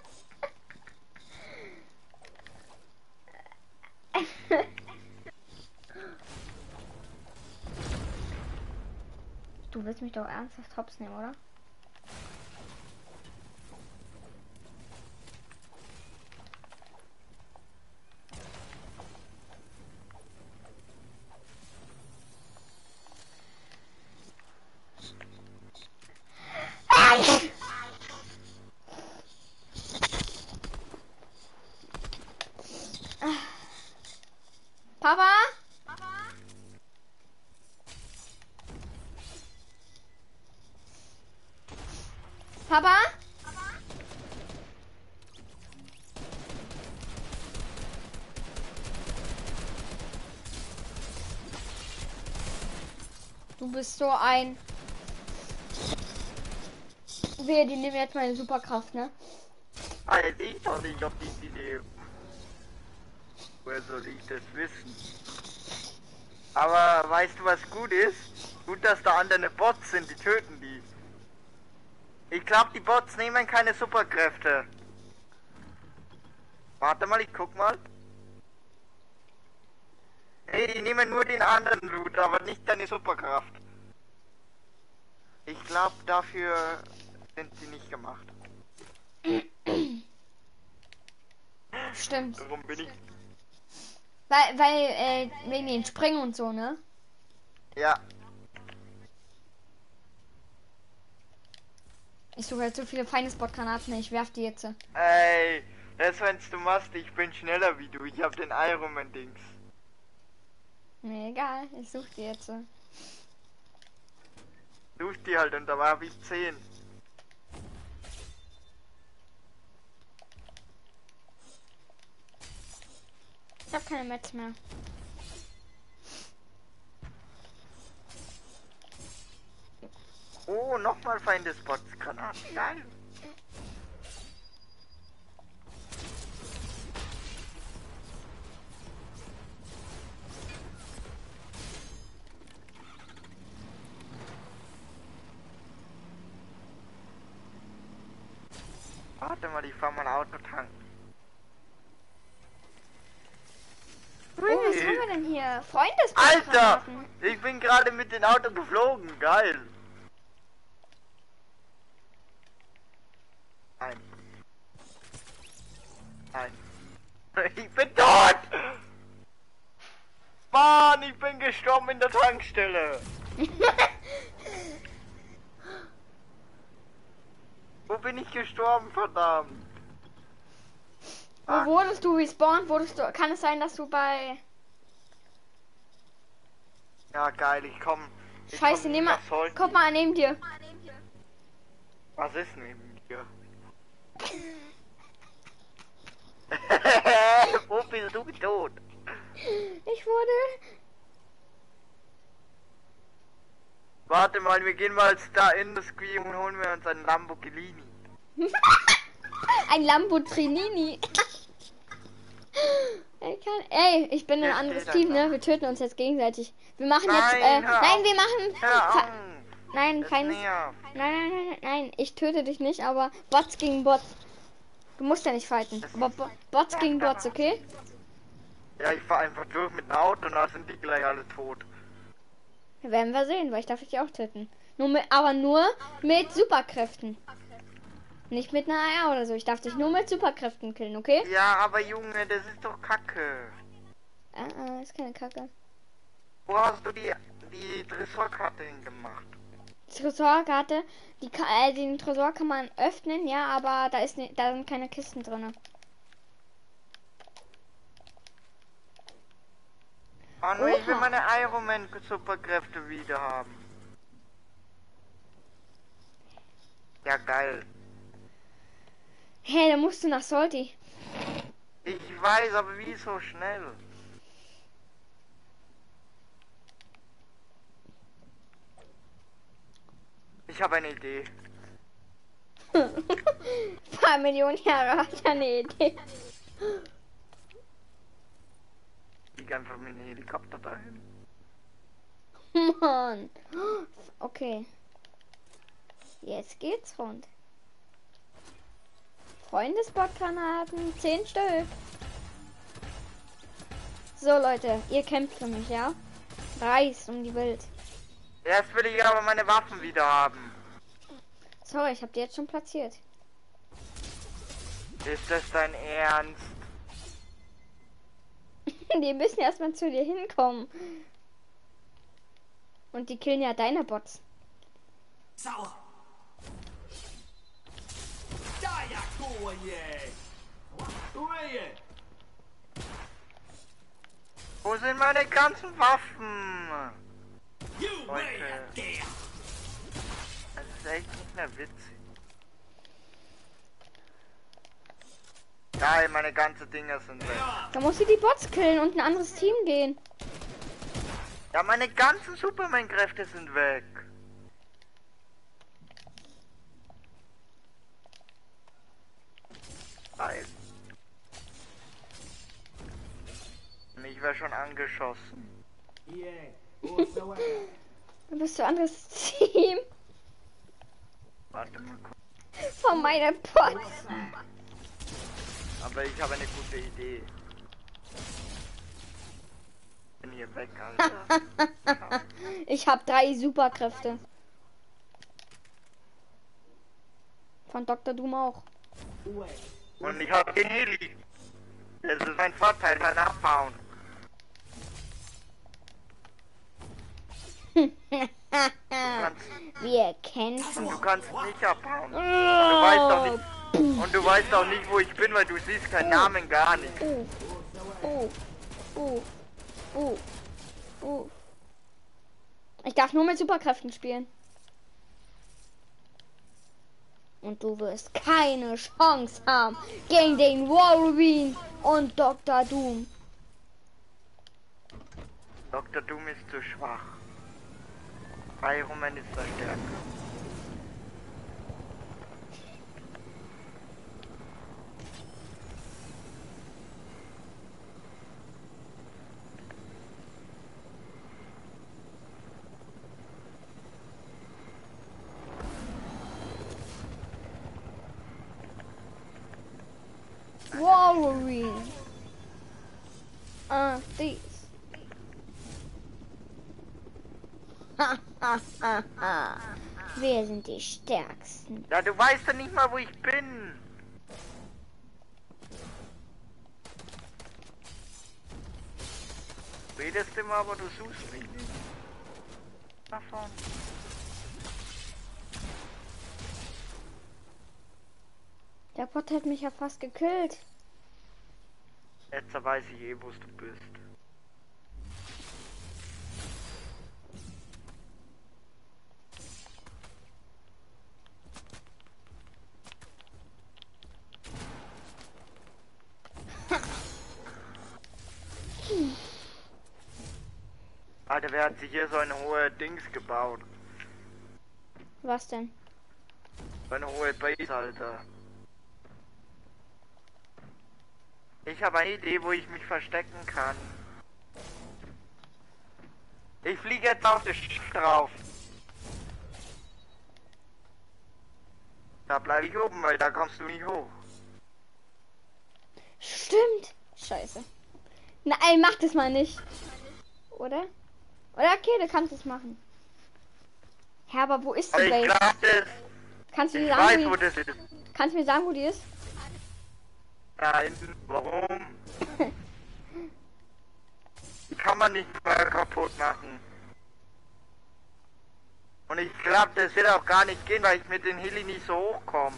A: du willst mich doch ernsthaft hops nehmen, oder? Du bist so ein. Wehe, die nehmen jetzt meine Superkraft, ne?
C: Alter, ich doch nicht auf die Idee. Woher soll ich das wissen? Aber weißt du, was gut ist? Gut, dass da andere Bots sind, die töten die. Ich glaube, die Bots nehmen keine Superkräfte. Warte mal, ich guck mal. Nee, die nehmen nur den anderen Loot, aber nicht deine Superkraft. Ich glaube, dafür sind sie nicht gemacht.
A: Stimmt.
C: Darum bin ich.
A: Weil, weil, äh, wegen den Springen und so, ne?
C: Ja,
A: Ich suche jetzt so viele feine Spotgranaten, ich werf die jetzt.
C: Ey, das wenn's du machst, ich bin schneller wie du. Ich hab den Ironman Dings.
A: Mir egal, ich suche die jetzt.
C: Such die halt und da war ich 10.
A: Ich habe keine Metz mehr.
C: Oh, nochmal feinde Spots. Granaten. Geil. Warte mal, ich fahr mal Auto tanken.
A: Oh, was
C: Ui.
A: haben wir denn hier?
C: Alter!
A: Freundesgranaten.
C: Ich bin gerade mit dem Auto geflogen. Geil. Nein. Nein. Ich bin tot! Mann, ich bin gestorben in der Tankstelle. Wo bin ich gestorben, verdammt?
A: Wo wurdest du respawned? Wurdest du. Kann es sein, dass du bei.
C: Ja, geil, ich komm. Ich
A: Scheiße,
C: komm
A: nimm mal. Guck mal neben dir.
C: Was ist neben dir? Wo bist du tot?
A: Ich wurde.
C: Warte mal, wir gehen mal da in das Scream und holen wir uns einen Lamborghini.
A: Ein Lamborghini. Ich kann, ey, ich bin ein
C: Der
A: anderes Team, ne? Wir töten uns jetzt gegenseitig. Wir machen
C: Nein,
A: jetzt. Äh, nein, wir machen. Nein, kein. Nein, nein, nein, nein, nein, ich töte dich nicht, aber Bots gegen Bots. Du musst ja nicht fighten. Aber Bo Bots gegen Bots, okay?
C: Ja, ich fahr einfach durch mit dem Auto und dann sind die gleich alle tot.
A: Werden wir sehen, weil ich darf dich auch töten. Nur mit, aber nur mit Superkräften. Nicht mit einer AR oder so. Ich darf dich nur mit Superkräften killen, okay?
C: Ja, aber Junge, das ist doch kacke.
A: Ah, ah, ist keine Kacke.
C: Wo hast du die, die Dressurkarte hingemacht?
A: Tresorkarte, die ka- äh, den Tresor kann man öffnen, ja, aber da ist ne, da sind keine Kisten drin.
C: Oh nur ich will meine Ironman Superkräfte wieder haben. Ja, geil.
A: Hey, da musst du nach Salty.
C: Ich weiß, aber wie so schnell? Ich habe eine Idee.
A: paar Millionen Jahre hat er eine Idee.
C: Digga, einfach mit dem Helikopter dahin.
A: Mann. Okay. Jetzt geht's rund. Freundesbotgranaten, 10 Stück. So Leute, ihr kämpft für mich, ja? Reis um die Welt.
C: Erst will ich aber meine Waffen wieder haben.
A: Sorry, ich habe die jetzt schon platziert.
C: Ist das dein Ernst?
A: die müssen erstmal zu dir hinkommen. Und die killen ja deine Bots.
D: Sauer.
C: Wo sind meine ganzen Waffen? Leute. Das ist echt nicht mehr witzig. Geil, meine ganzen Dinger sind weg.
A: Da musst du die Bots killen und ein anderes Team gehen.
C: Ja, meine ganzen Superman-Kräfte sind weg. Geil. Und ich wäre schon angeschossen.
A: Du bist du anderes Team
C: Warte mal kurz.
A: von meiner Bots.
C: Aber ich habe eine gute Idee. Bin hier weg, Alter.
A: Ich habe drei Superkräfte. Von Dr. Doom auch.
D: way.
C: Und ich habe den Heli. Das ist mein Vorteil, kann abhauen.
A: Wir kämpfen.
C: Und du kannst nicht abhauen. Und du weißt auch nicht, und du weißt auch nicht, wo ich bin, weil du siehst keinen Namen gar nicht.
A: Uh, uh, uh, uh, uh. Ich darf nur mit Superkräften spielen. Und du wirst keine Chance haben gegen den Wolverine und Dr. Doom.
C: Dr. Doom ist zu schwach. Iron Man ist da stärker.
A: Ah, ha, ha, ha. Wir sind die Stärksten.
C: Ja, du weißt ja nicht mal, wo ich bin. Redest immer, aber du suchst mich nicht. Nach vorne.
A: Der Bot hat mich ja fast gekillt.
C: Jetzt weiß ich eh, wo du bist. Alter, wer hat sich hier so eine hohe Dings gebaut?
A: Was denn?
C: So eine hohe Base, Alter. Ich habe eine Idee, wo ich mich verstecken kann. Ich fliege jetzt auf das Schiff drauf. Da bleibe ich oben, weil da kommst du nicht hoch.
A: Stimmt. Scheiße. Nein, mach das mal nicht. Oder? Oder okay, du kannst es machen. Ja, aber wo ist die
C: das.
A: Kannst du
C: weiß, wo
A: wo die,
C: ist.
A: kannst du mir sagen, wo die ist?
C: Nein, warum? Kann man nicht mal kaputt machen. Und ich glaube, das wird auch gar nicht gehen, weil ich mit den Heli nicht so hochkomme.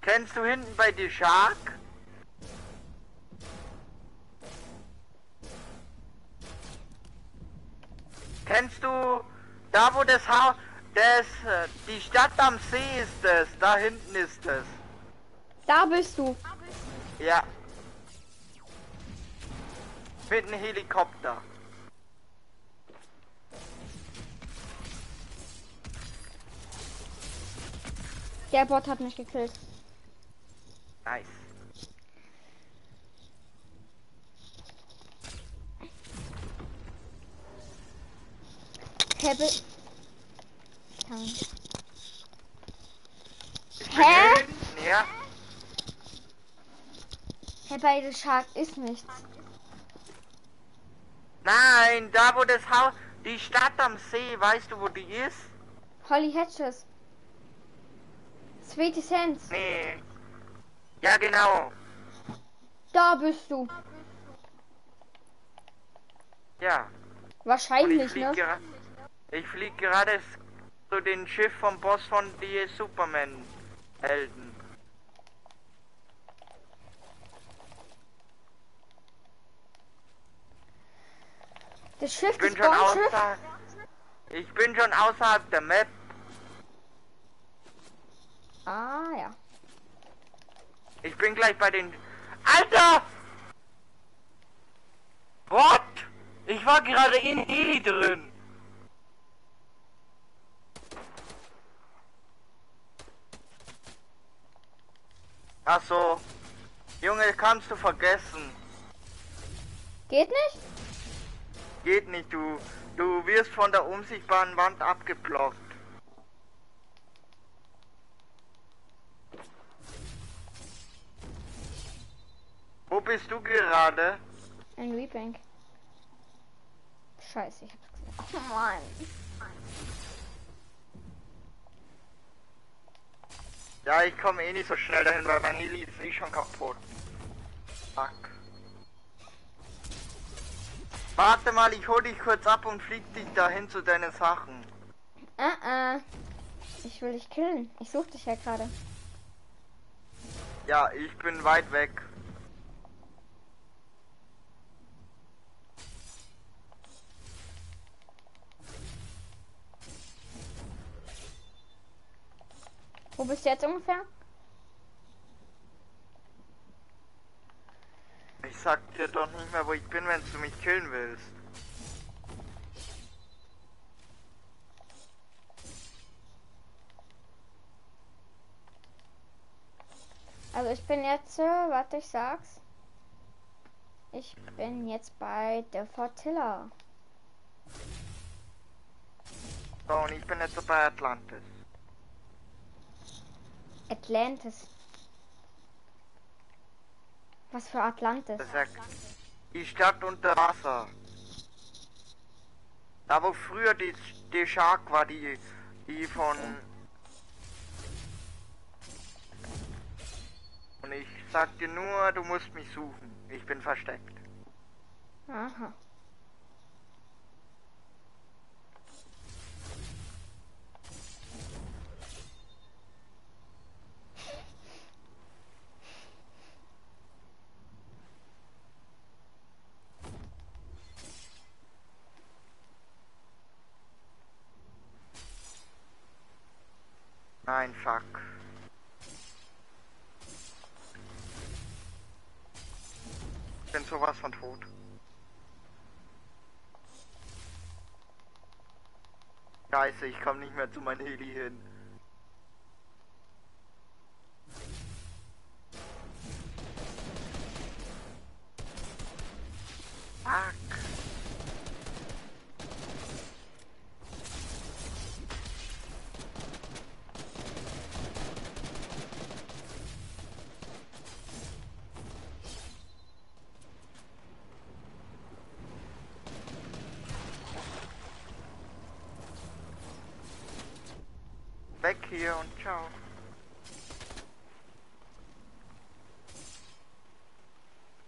C: Kennst du hinten bei die Shark? Kennst du da, wo das Haus, das, äh, die Stadt am See ist es, da hinten ist es.
A: Da bist du.
C: Ja. Mit einem Helikopter.
A: Der Bot hat mich gekillt.
C: Nice.
A: Hebel. Kann-
C: Ich
A: Hä?
C: Ja.
A: Hey, bei The Shark ist nichts.
C: Nein, da wo das Haus, die Stadt am See, weißt du, wo die ist?
A: Holly Hatches. Sweetie Sense.
C: Nee. Ja, genau.
A: Da bist du.
C: Ja. Und ich
A: Wahrscheinlich,
C: flieg,
A: ne?
C: ich flieg gerade zu den Schiff vom Boss von die Superman-Helden.
A: Das Schiff,
C: Ich bin
A: das
C: schon außerhalb. Ich bin schon außerhalb der Map.
A: Ah, ja.
C: Ich bin gleich bei den. Alter! What? Ich war gerade in Heli drin. Ach so. Junge, kannst du vergessen.
A: Geht nicht?
C: Geht nicht, du. Du wirst von der unsichtbaren Wand abgeblockt. Wo bist du gerade?
A: Ein Rebank. Scheiße, ich hab's gesagt. Oh Mann.
C: Ja, ich komme eh nicht so schnell dahin, weil mein Heli ist eh schon kaputt. Fuck. Warte mal, ich hol dich kurz ab und flieg dich dahin zu deinen Sachen.
A: Ah, ah. Ich will dich killen. Ich such dich ja gerade.
C: Ja, ich bin weit weg.
A: Bist du jetzt ungefähr?
C: Ich sag dir doch nicht mehr, wo ich bin, wenn du mich killen willst.
A: Also ich bin jetzt, äh, warte, ich sag's. Ich bin jetzt bei der Fortilla.
C: So, und ich bin jetzt bei Atlantis.
A: Atlantis. Was für Atlantis?
C: Das ja die Stadt unter Wasser. Da wo früher die, die Shark war, die, die von... Und ich sag dir nur, du musst mich suchen. Ich bin versteckt.
A: Aha.
C: Nein, fuck. Ich bin sowas von tot. Scheiße, ich komme nicht mehr zu meinem Heli hin. Fuck. Weg hier und ciao.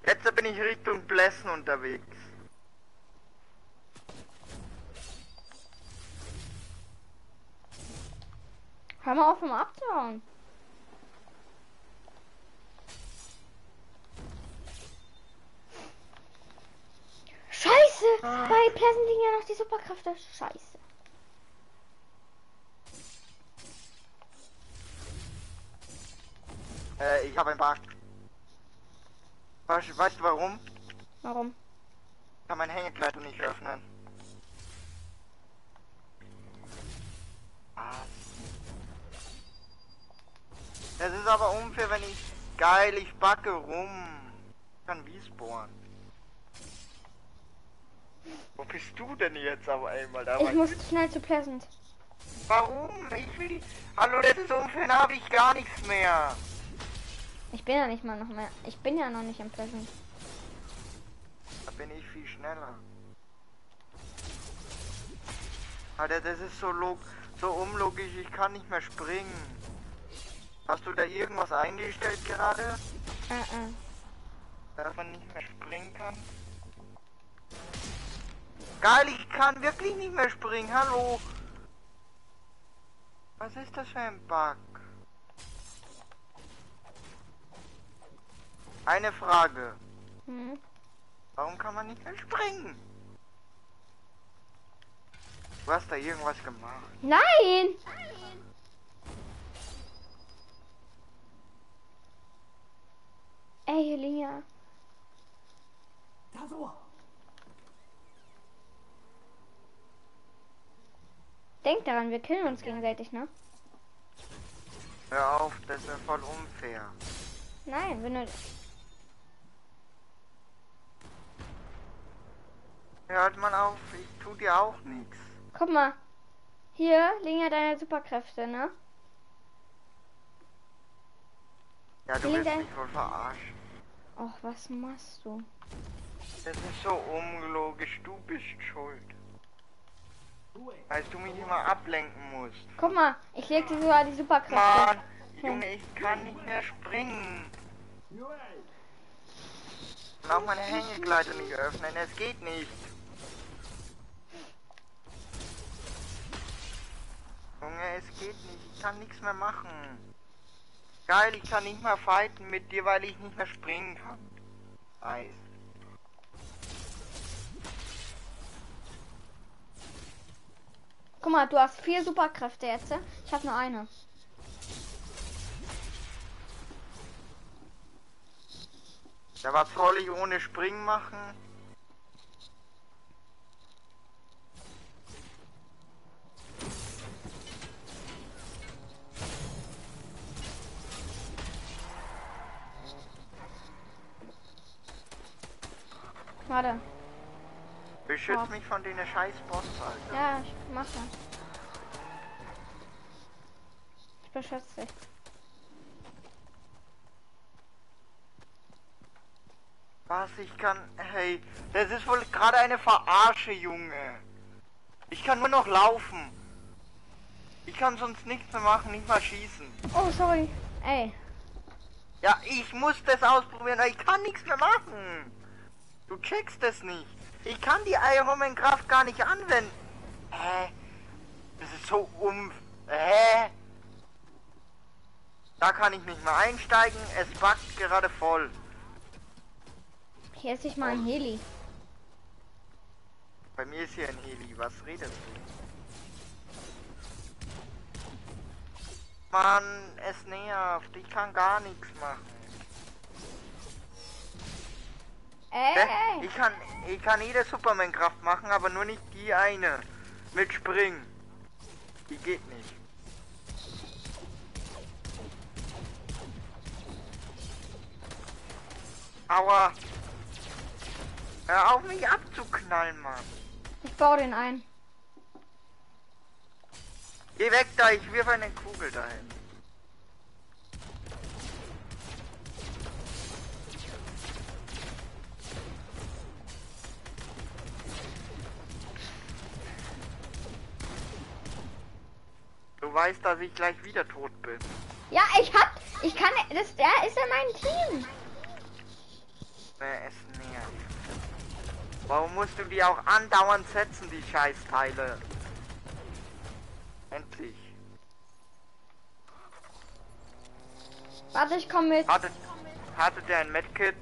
C: Jetzt bin ich Richtung Blessen unterwegs.
A: Hör mal auf, um abzuhauen. Scheiße! Bei Pleasant liegen ja noch die Superkräfte. Scheiße.
C: Äh, ich habe einen Bug. Weißt, weißt du warum?
A: Warum?
C: Ich kann mein Hängekleid nicht öffnen. Was? Es ist aber unfair, wenn ich Geil, ich backe rum. Ich kann Wiesborn. Wo bist du denn jetzt auf einmal? Da
A: Ich muss schnell zu Pleasant.
C: Warum? Ich will. Hallo, letztes Umfeld habe ich gar nichts mehr.
A: Ich bin ja nicht mal noch mehr. Ich bin ja noch nicht im Pleasant.
C: Da bin ich viel schneller. Alter, das ist so log so unlogisch, ich kann nicht mehr springen. Hast du da irgendwas eingestellt gerade?
A: Äh, äh.
C: Dass man nicht mehr springen kann? Geil, ich kann wirklich nicht mehr springen, hallo. Was ist das für ein Bug? Eine Frage.
A: Hm.
C: Warum kann man nicht mehr springen? Du hast da irgendwas gemacht.
A: Nein! Ey, Julia.
D: Da so.
A: Denk daran, wir killen uns gegenseitig, ne?
C: Hör auf, das ist ja voll unfair.
A: Nein, wenn du.
C: Hört mal auf, ich tu dir auch nichts.
A: Guck mal. Hier liegen ja deine Superkräfte, ne?
C: Ja, du
A: Vielen
C: willst mich wohl verarschen.
A: Och, was machst du?
C: Das ist so unlogisch, du bist schuld. Weil du mich immer ablenken musst.
A: Guck mal, ich leg dir sogar die Superkräfte.
C: Mann, Junge, ich kann nicht mehr springen.
D: Ruhe.
C: Und auch meine Hängegleiter nicht öffnen, es geht nicht. Junge, es geht nicht, ich kann nichts mehr machen. Geil, ich kann nicht mehr fighten mit dir, weil ich nicht mehr springen kann. Eis.
A: Guck mal, du hast vier Superkräfte jetzt. Ich habe nur eine.
C: Ja, was soll ich ohne Springen machen?
A: Warte.
C: Beschütz
A: Ja.
C: mich von den scheiß Boss, Alter.
A: Ja, ich mach das. Ich beschütze dich.
C: Was, ich kann... Hey, das ist wohl gerade eine Verarsche, Junge. Ich kann nur noch laufen. Ich kann sonst nichts mehr machen, nicht mal schießen.
A: Oh, sorry. Ey.
C: Ja, ich muss das ausprobieren, ich kann nichts mehr machen. Du checkst es nicht. Ich kann die Ironman-Kraft gar nicht anwenden. Hä? Das ist so um... Hä? Da kann ich nicht mehr einsteigen, es backt gerade voll.
A: Hier ist nicht mal ein Heli.
C: Bei mir ist hier ein Heli, was redest du? Mann, es nervt, ich kann gar nichts machen.
A: Ey.
C: Ich kann, ich kann jede Superman-Kraft machen, aber nur nicht die eine. Mit Springen. Die geht nicht. Aua. Hör auf mich abzuknallen, Mann.
A: Ich baue den ein.
C: Geh weg da, ich wirf eine Kugel dahin. Du weißt, dass ich gleich wieder tot bin.
A: Ja, ich hab. Ich kann. Das, der ist ja mein Team.
C: Ne, es nervt. Warum musst du die auch andauernd setzen, die Scheißteile? Endlich.
A: Warte, ich komme mit.
C: Hatte, hatte der ein Medkit?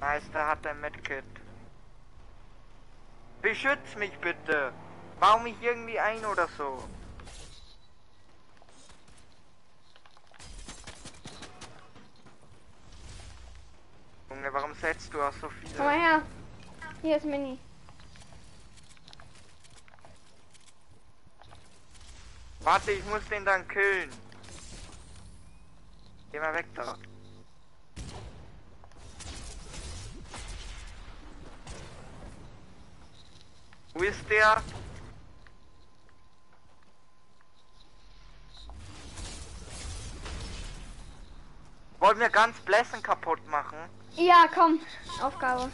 C: Meister hat ein Medkit. Beschütz mich bitte. Bau mich irgendwie ein oder so. Junge, warum setzt du auch so
A: Komm mal her. Hier ist Mini.
C: Warte, ich muss den dann killen. Geh mal weg da. Wo ist der? Wollen wir ganz Blessen kaputt machen?
A: Ja, komm. Aufgabe.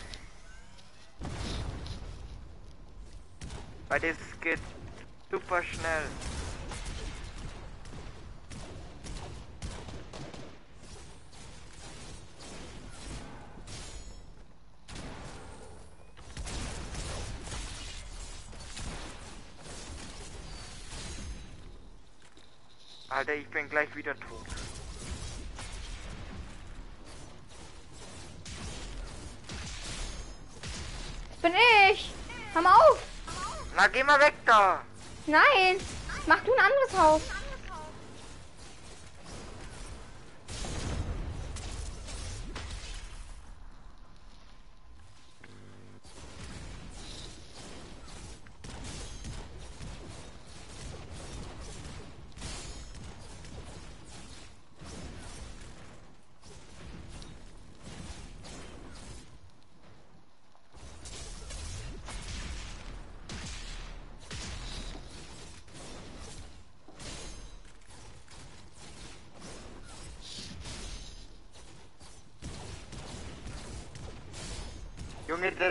C: Weil das geht super schnell. Alter, ich bin gleich wieder tot.
A: Bin ich. Hör mal auf.
C: Na, geh mal weg da!
A: Nein. Mach du ein anderes Haus.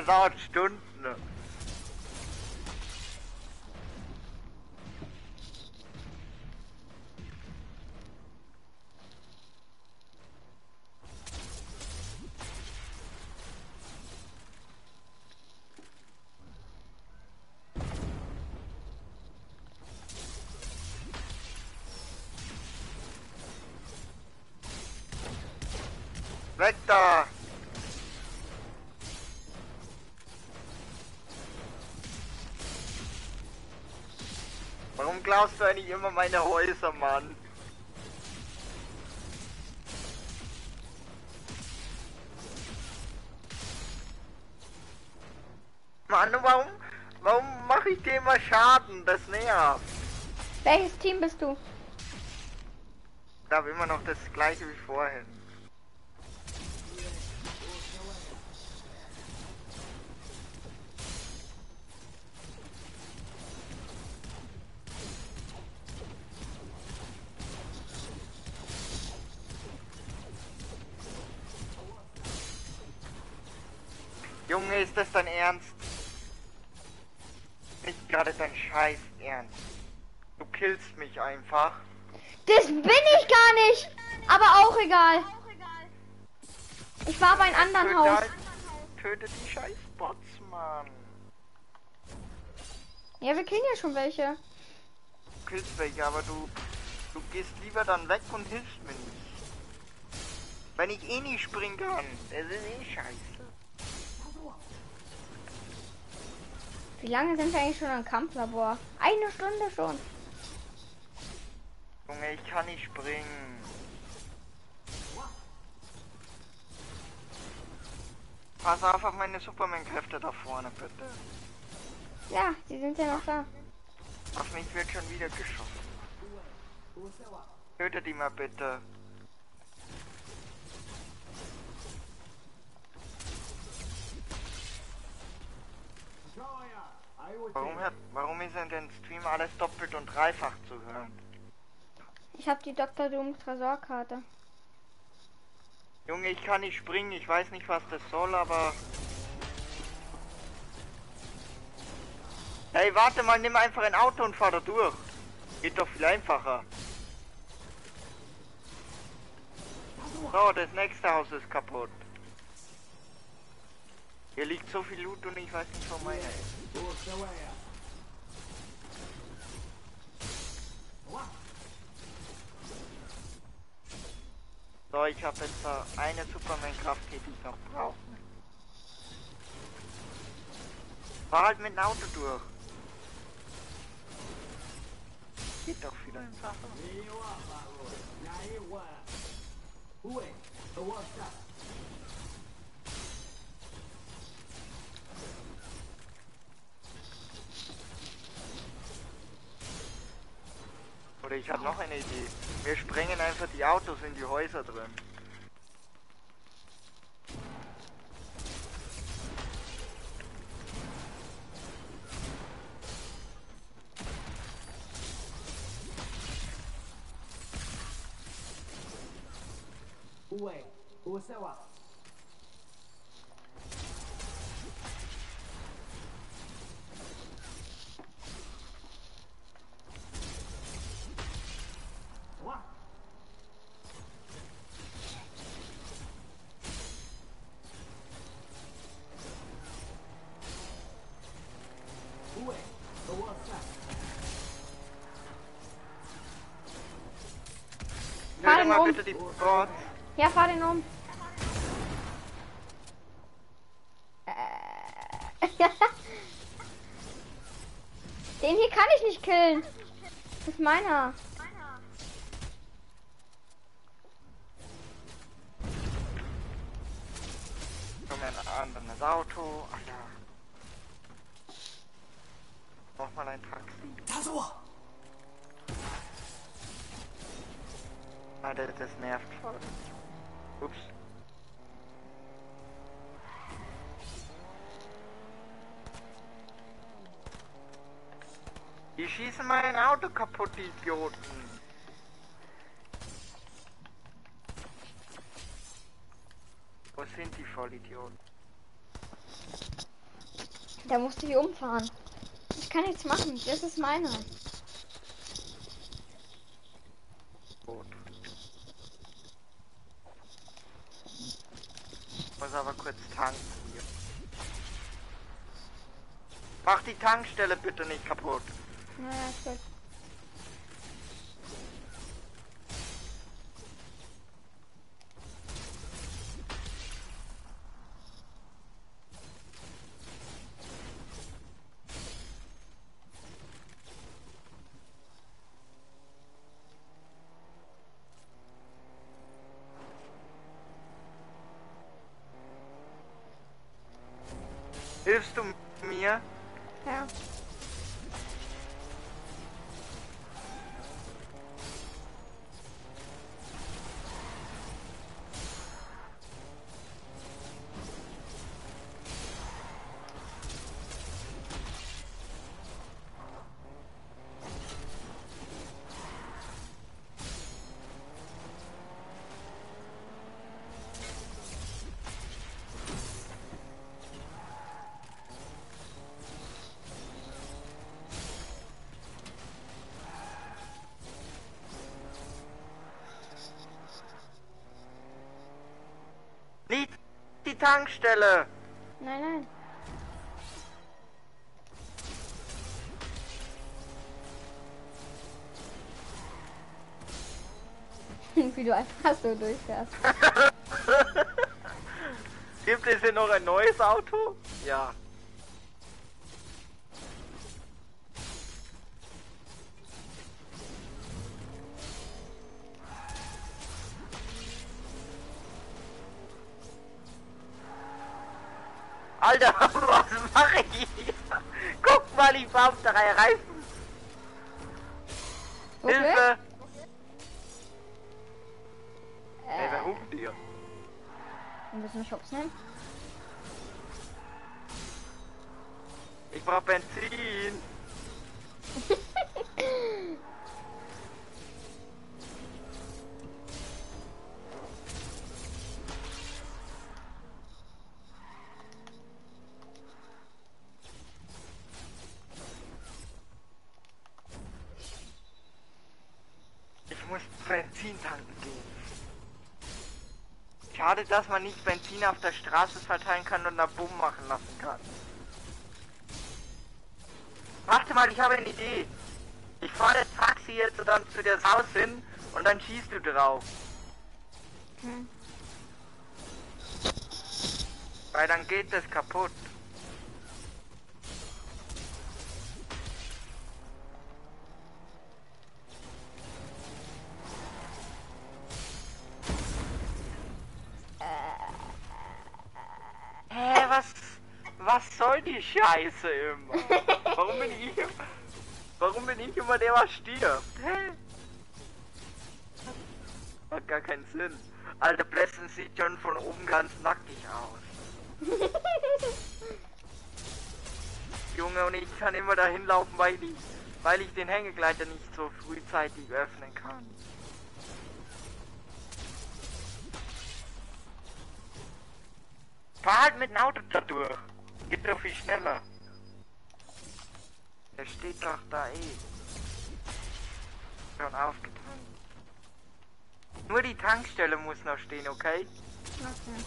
C: Junge, das Klaust du eigentlich immer meine Häuser, Mann? Mann, warum, warum mache ich dir immer Schaden? Das nervt.
A: Welches Team bist du?
C: Ich habe immer noch das gleiche wie vorhin. Nicht gerade dein Scheiß Ernst. Du killst mich einfach.
A: Das bin ich gar nicht. Aber auch egal. Ich war bei einem anderen
C: Töte,
A: Haus.
C: halt- töte die scheiß Bots, Mann.
A: Ja, wir kennen ja schon welche.
C: Du killst welche, aber du, du gehst lieber dann weg und hilfst mir nicht. Wenn ich eh nicht springen kann. Das ist eh scheiße.
A: Wie lange sind wir eigentlich schon am Kampflabor? Eine Stunde schon.
C: Junge, ich kann nicht springen. Pass auf auf meine Superman-Kräfte da vorne, bitte.
A: Ja, die sind ja noch da.
C: Auf mich wird schon wieder geschossen. Töte die mal bitte. Warum, hat, warum ist in den Stream alles doppelt und dreifach zu hören?
A: Ich habe die Dr. Doom Tresorkarte.
C: Junge, ich kann nicht springen, ich weiß nicht, was das soll, aber... Hey, warte mal, nimm einfach ein Auto und fahr da durch. Geht doch viel einfacher. So, das nächste Haus ist kaputt. Hier liegt so viel Loot und ich weiß nicht, wo meiner ist. So, ich habe jetzt da eine Superman-Kraft, die ich noch brauche. Fahr halt mit dem Auto durch. Geht doch viel einfacher.
D: Uwe, the what's up?
C: Oder ich habe noch eine Idee. Wir sprengen einfach die Autos in die Häuser drin.
D: Uwe, uwe sawa.
A: Fahr
C: mal
A: um.
C: bitte die.
A: Ja, fahr den um. Äh. Den hier kann ich nicht killen. Das ist meiner.
C: Idioten. Wo sind die Vollidioten?
A: Da musste ich umfahren. Ich kann nichts machen. Das ist meiner.
C: Gut. Muss aber kurz tanken hier. Mach die Tankstelle bitte nicht kaputt.
A: Naja, ist gut.
C: Tankstelle.
A: Nein, nein. Wie du einfach so durchfährst.
C: Gibt es hier noch ein neues Auto? Ja. Alter, was mache ich hier? Guck mal, ich fahr auf drei Reifen.
A: Okay.
C: Hilfe! Ey, wer
A: Äh,
C: hupt dir?
A: ein bisschen Schubs nehmen.
C: Ich brauch Benzin. Schade, dass man nicht Benzin auf der Straße verteilen kann und da Bumm machen lassen kann. Warte mal, ich habe eine Idee. Ich fahre das Taxi jetzt dann zu das Haus hin und dann schießt du drauf.
A: Hm.
C: Weil dann geht das kaputt. Die Scheiße immer? Warum bin ich, warum bin ich immer der, was stirbt? Hä? gar keinen Sinn. Alter, Blessen sieht schon von oben ganz nackig aus. Junge, und ich kann immer dahin laufen, weil ich, weil ich den Hängegleiter nicht so frühzeitig öffnen kann. Fahr halt mit dem Auto da durch. Geht doch viel schneller. Der steht doch da eh. Schon aufgetankt. Nur die Tankstelle muss noch stehen, okay?
A: Okay.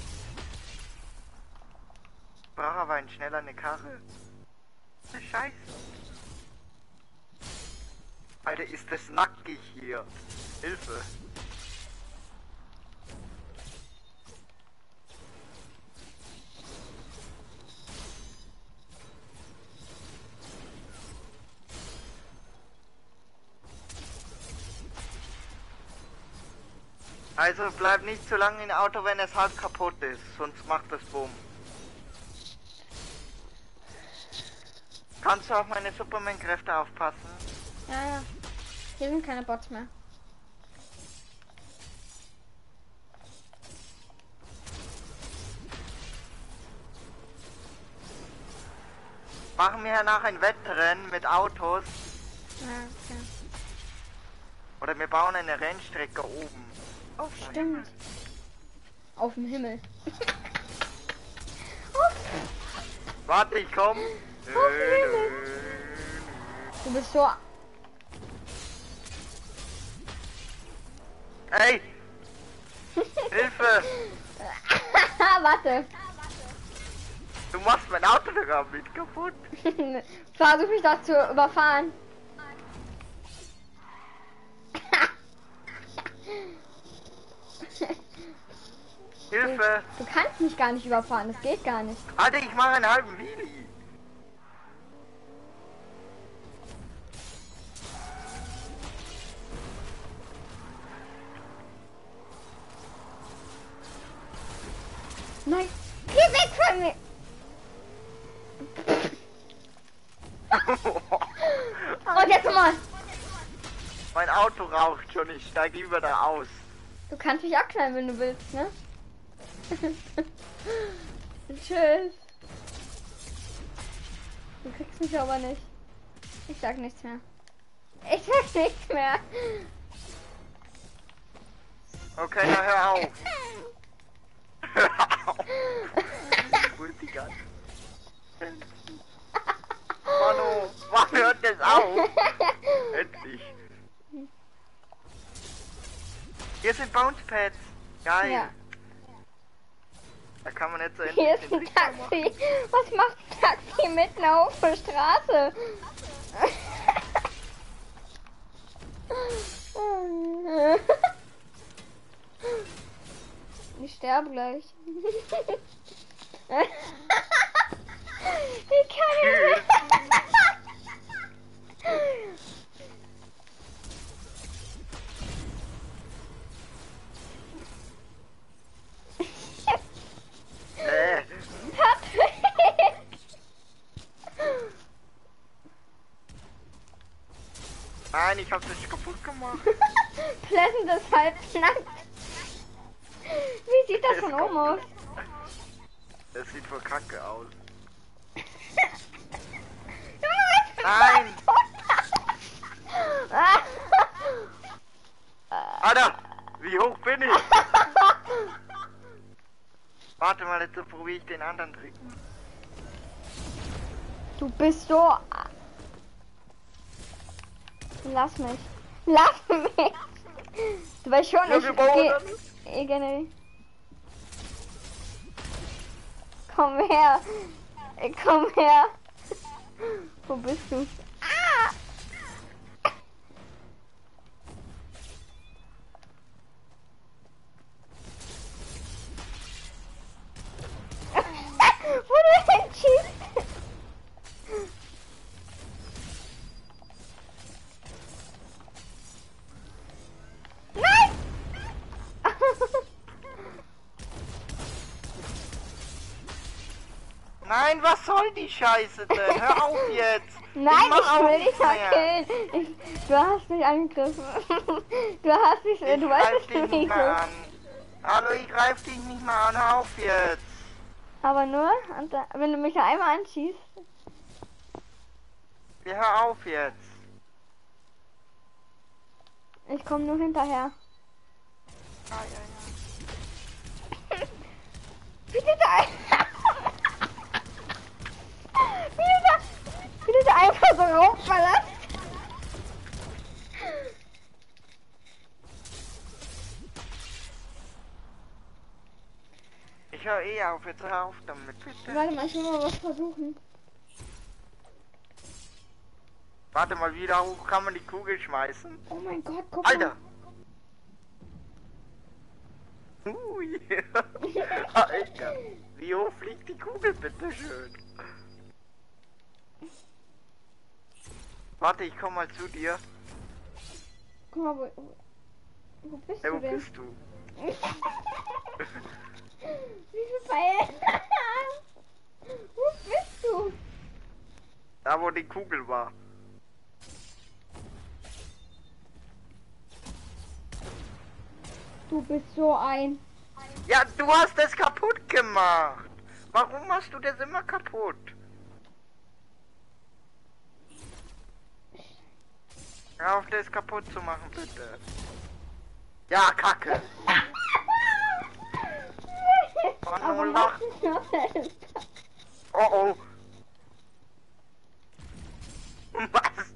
C: Brauche aber ein schneller eine Karre. Na, Scheiße. Alter, ist das nackig hier. Hilfe. Also bleib nicht zu lange im Auto, wenn es halb kaputt ist, sonst macht es Boom. Kannst du auf meine Superman-Kräfte aufpassen?
A: Ja, ja. Hier sind keine Bots mehr.
C: Machen wir danach ein Wettrennen mit Autos
A: Ja, okay.
C: oder wir bauen eine Rennstrecke oben.
A: Stimmt. Auf dem Himmel.
C: Warte, ich komm.
A: Du bist so.
C: Ey! Hilfe!
A: Warte.
C: Du machst mein Auto sogar mit kaputt.
A: Versuch mich da zu überfahren.
C: Hilfe!
A: Du kannst mich gar nicht überfahren, das geht gar nicht.
C: Alter, ich mache einen halben Wheelie.
A: Nein, geh weg von mir. Und jetzt mal.
C: mein Auto raucht schon, ich steige lieber da aus.
A: Du kannst mich abknallen, wenn du willst, ne? Tschüss. Du kriegst mich aber nicht. Ich sag nichts mehr. Ich sag nichts mehr.
C: Okay, na hör auf. Hör auf. Manu, wann hört das auf? Endlich. Hier sind Bounce Pads. Geil.
A: Ja.
C: Da kann man nicht so
A: Hier ist ein Taxi. Was macht ein Taxi mitten auf der Straße? Ich sterbe gleich. Ich kann nicht.
C: Äh,
A: Patrick!
C: Nein, ich hab das kaputt gemacht.
A: Pleasant ist halb nackt. Wie sieht das von oben aus?
C: Das sieht voll kacke aus. Nein! Alter, wie hoch bin ich? Warte mal, jetzt probiere ich den anderen Trick.
A: Du bist so. Lass mich. Lass mich. Du weißt schon,
C: Ja,
A: ich
C: wir bauen
A: geh-
C: dann.
A: ich geh nicht. Komm her. Komm her. Wo bist du?
C: Die Scheiße denn? Hör auf jetzt!
A: Nein,
C: mach
A: ich
C: auch
A: will dich
C: mehr.
A: killen. Ich, du hast mich angegriffen. Du hast mich,
C: Ich
A: du wolltest
C: dich nicht mehr an. Hallo, ich greif dich nicht mehr an. Hör auf jetzt.
A: Aber nur, wenn du mich einmal anschießt.
C: Ja, hör auf jetzt.
A: Ich komme nur hinterher.
C: Ja, ja, ja.
A: Du da, wie du da, wie du da einfach so raufballerst.
C: Ich höre eh auf, jetzt hör auf damit, bitte.
A: Warte mal, ich will mal was versuchen.
C: Warte mal, wieder hoch kann man die Kugel schmeißen.
A: Oh mein Gott, guck
C: Alter! Ui. Alter! Wie hoch fliegt die Kugel, bitteschön? Warte, ich komm mal zu dir.
A: Guck mal, wo, wo- bist
C: Hey,
A: du
C: wo
A: denn?
C: bist du?
A: Wie viel Pfeil? wo bist du?
C: Da, wo die Kugel war.
A: Du bist so ein.
C: Ja, du hast es kaputt gemacht. Warum machst du das immer kaputt? Hör auf, das kaputt zu machen, bitte. Ja, Kacke.
A: Aber mach.
C: Oh oh. Was?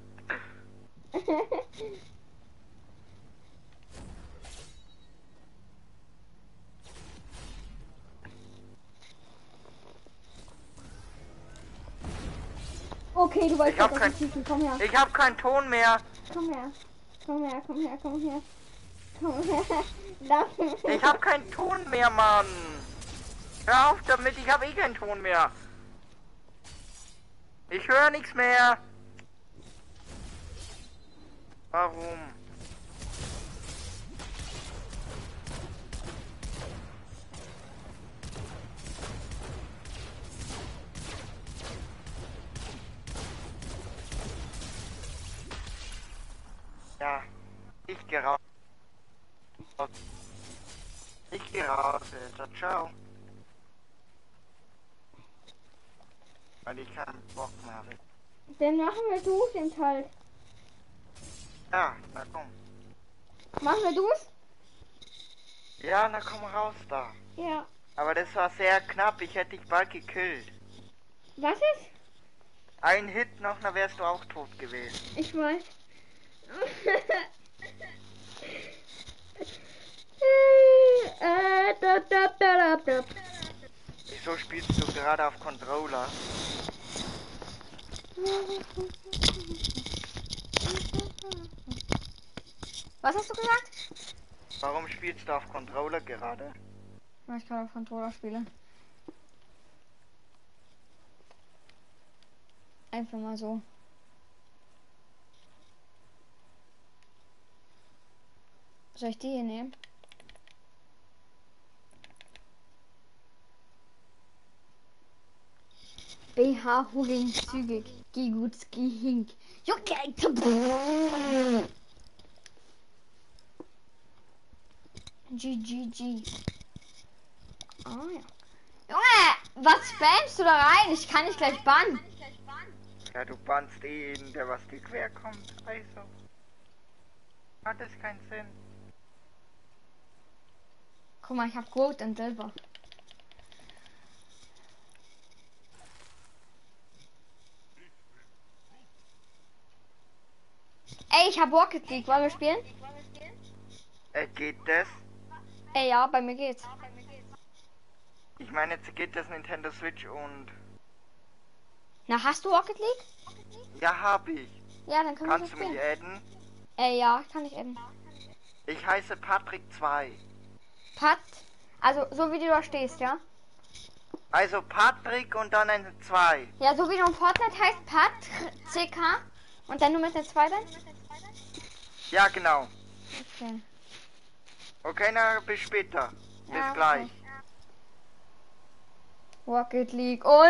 A: Okay, du weißt
C: Ich hab
A: was
C: kein-.
A: Komm her.
C: Ich hab keinen Ton mehr.
A: Komm her. Komm her, komm her, komm her. Komm her.
C: Ich hab keinen Ton mehr, Mann. Hör auf damit, ich hab eh keinen Ton mehr. Ich höre nichts mehr. Warum? Ja, ich geh raus. Ich geh raus, Alter. Ciao. Weil ich keinen Bock mehr habe.
A: Dann machen wir Du's den halt.
C: Ja, na komm.
A: Machen wir Du's?
C: Ja, na komm raus da.
A: Ja.
C: Aber das war sehr knapp, ich hätte dich bald gekillt.
A: Was ist?
C: Ein Hit noch, dann wärst du auch tot gewesen.
A: Ich weiß.
C: Wieso spielst du gerade auf Controller?
A: Was hast du gesagt?
C: Warum spielst du auf Controller gerade?
A: Weil ich gerade auf Controller spiele. Einfach mal so. Soll ich die hier nehmen? BH Huling zügig. Geh gut, geh hink. Jucke. GGG. Ah ja. Junge, was spammst du da rein? Ich kann nicht gleich bannen.
C: Ja, du bannst jeden, der was dir quer kommt. Also. Hat es keinen Sinn.
A: Guck mal, ich hab Gold und Silber. Ey, ich hab Rocket League. Wollen wir spielen?
C: Äh, geht das?
A: Ey, ja, bei mir geht's.
C: Ich meine, jetzt geht das Nintendo Switch und...
A: Na, hast du Rocket League?
C: Ja, hab ich.
A: Ja, dann können wir
C: Kannst du mich adden?
A: Ey, ja, kann ich eben.
C: Ich heiße Patrick 2.
A: Pat, also so wie du da stehst, ja?
C: Also Patrick und dann eine 2.
A: Ja, so wie du in Fortnite heißt, Pat, CK und dann nur mit der 2 dann?
C: Ja, genau.
A: Okay.
C: Okay, na, bis später. Bis
A: Ja, okay.
C: gleich.
A: Rocket League und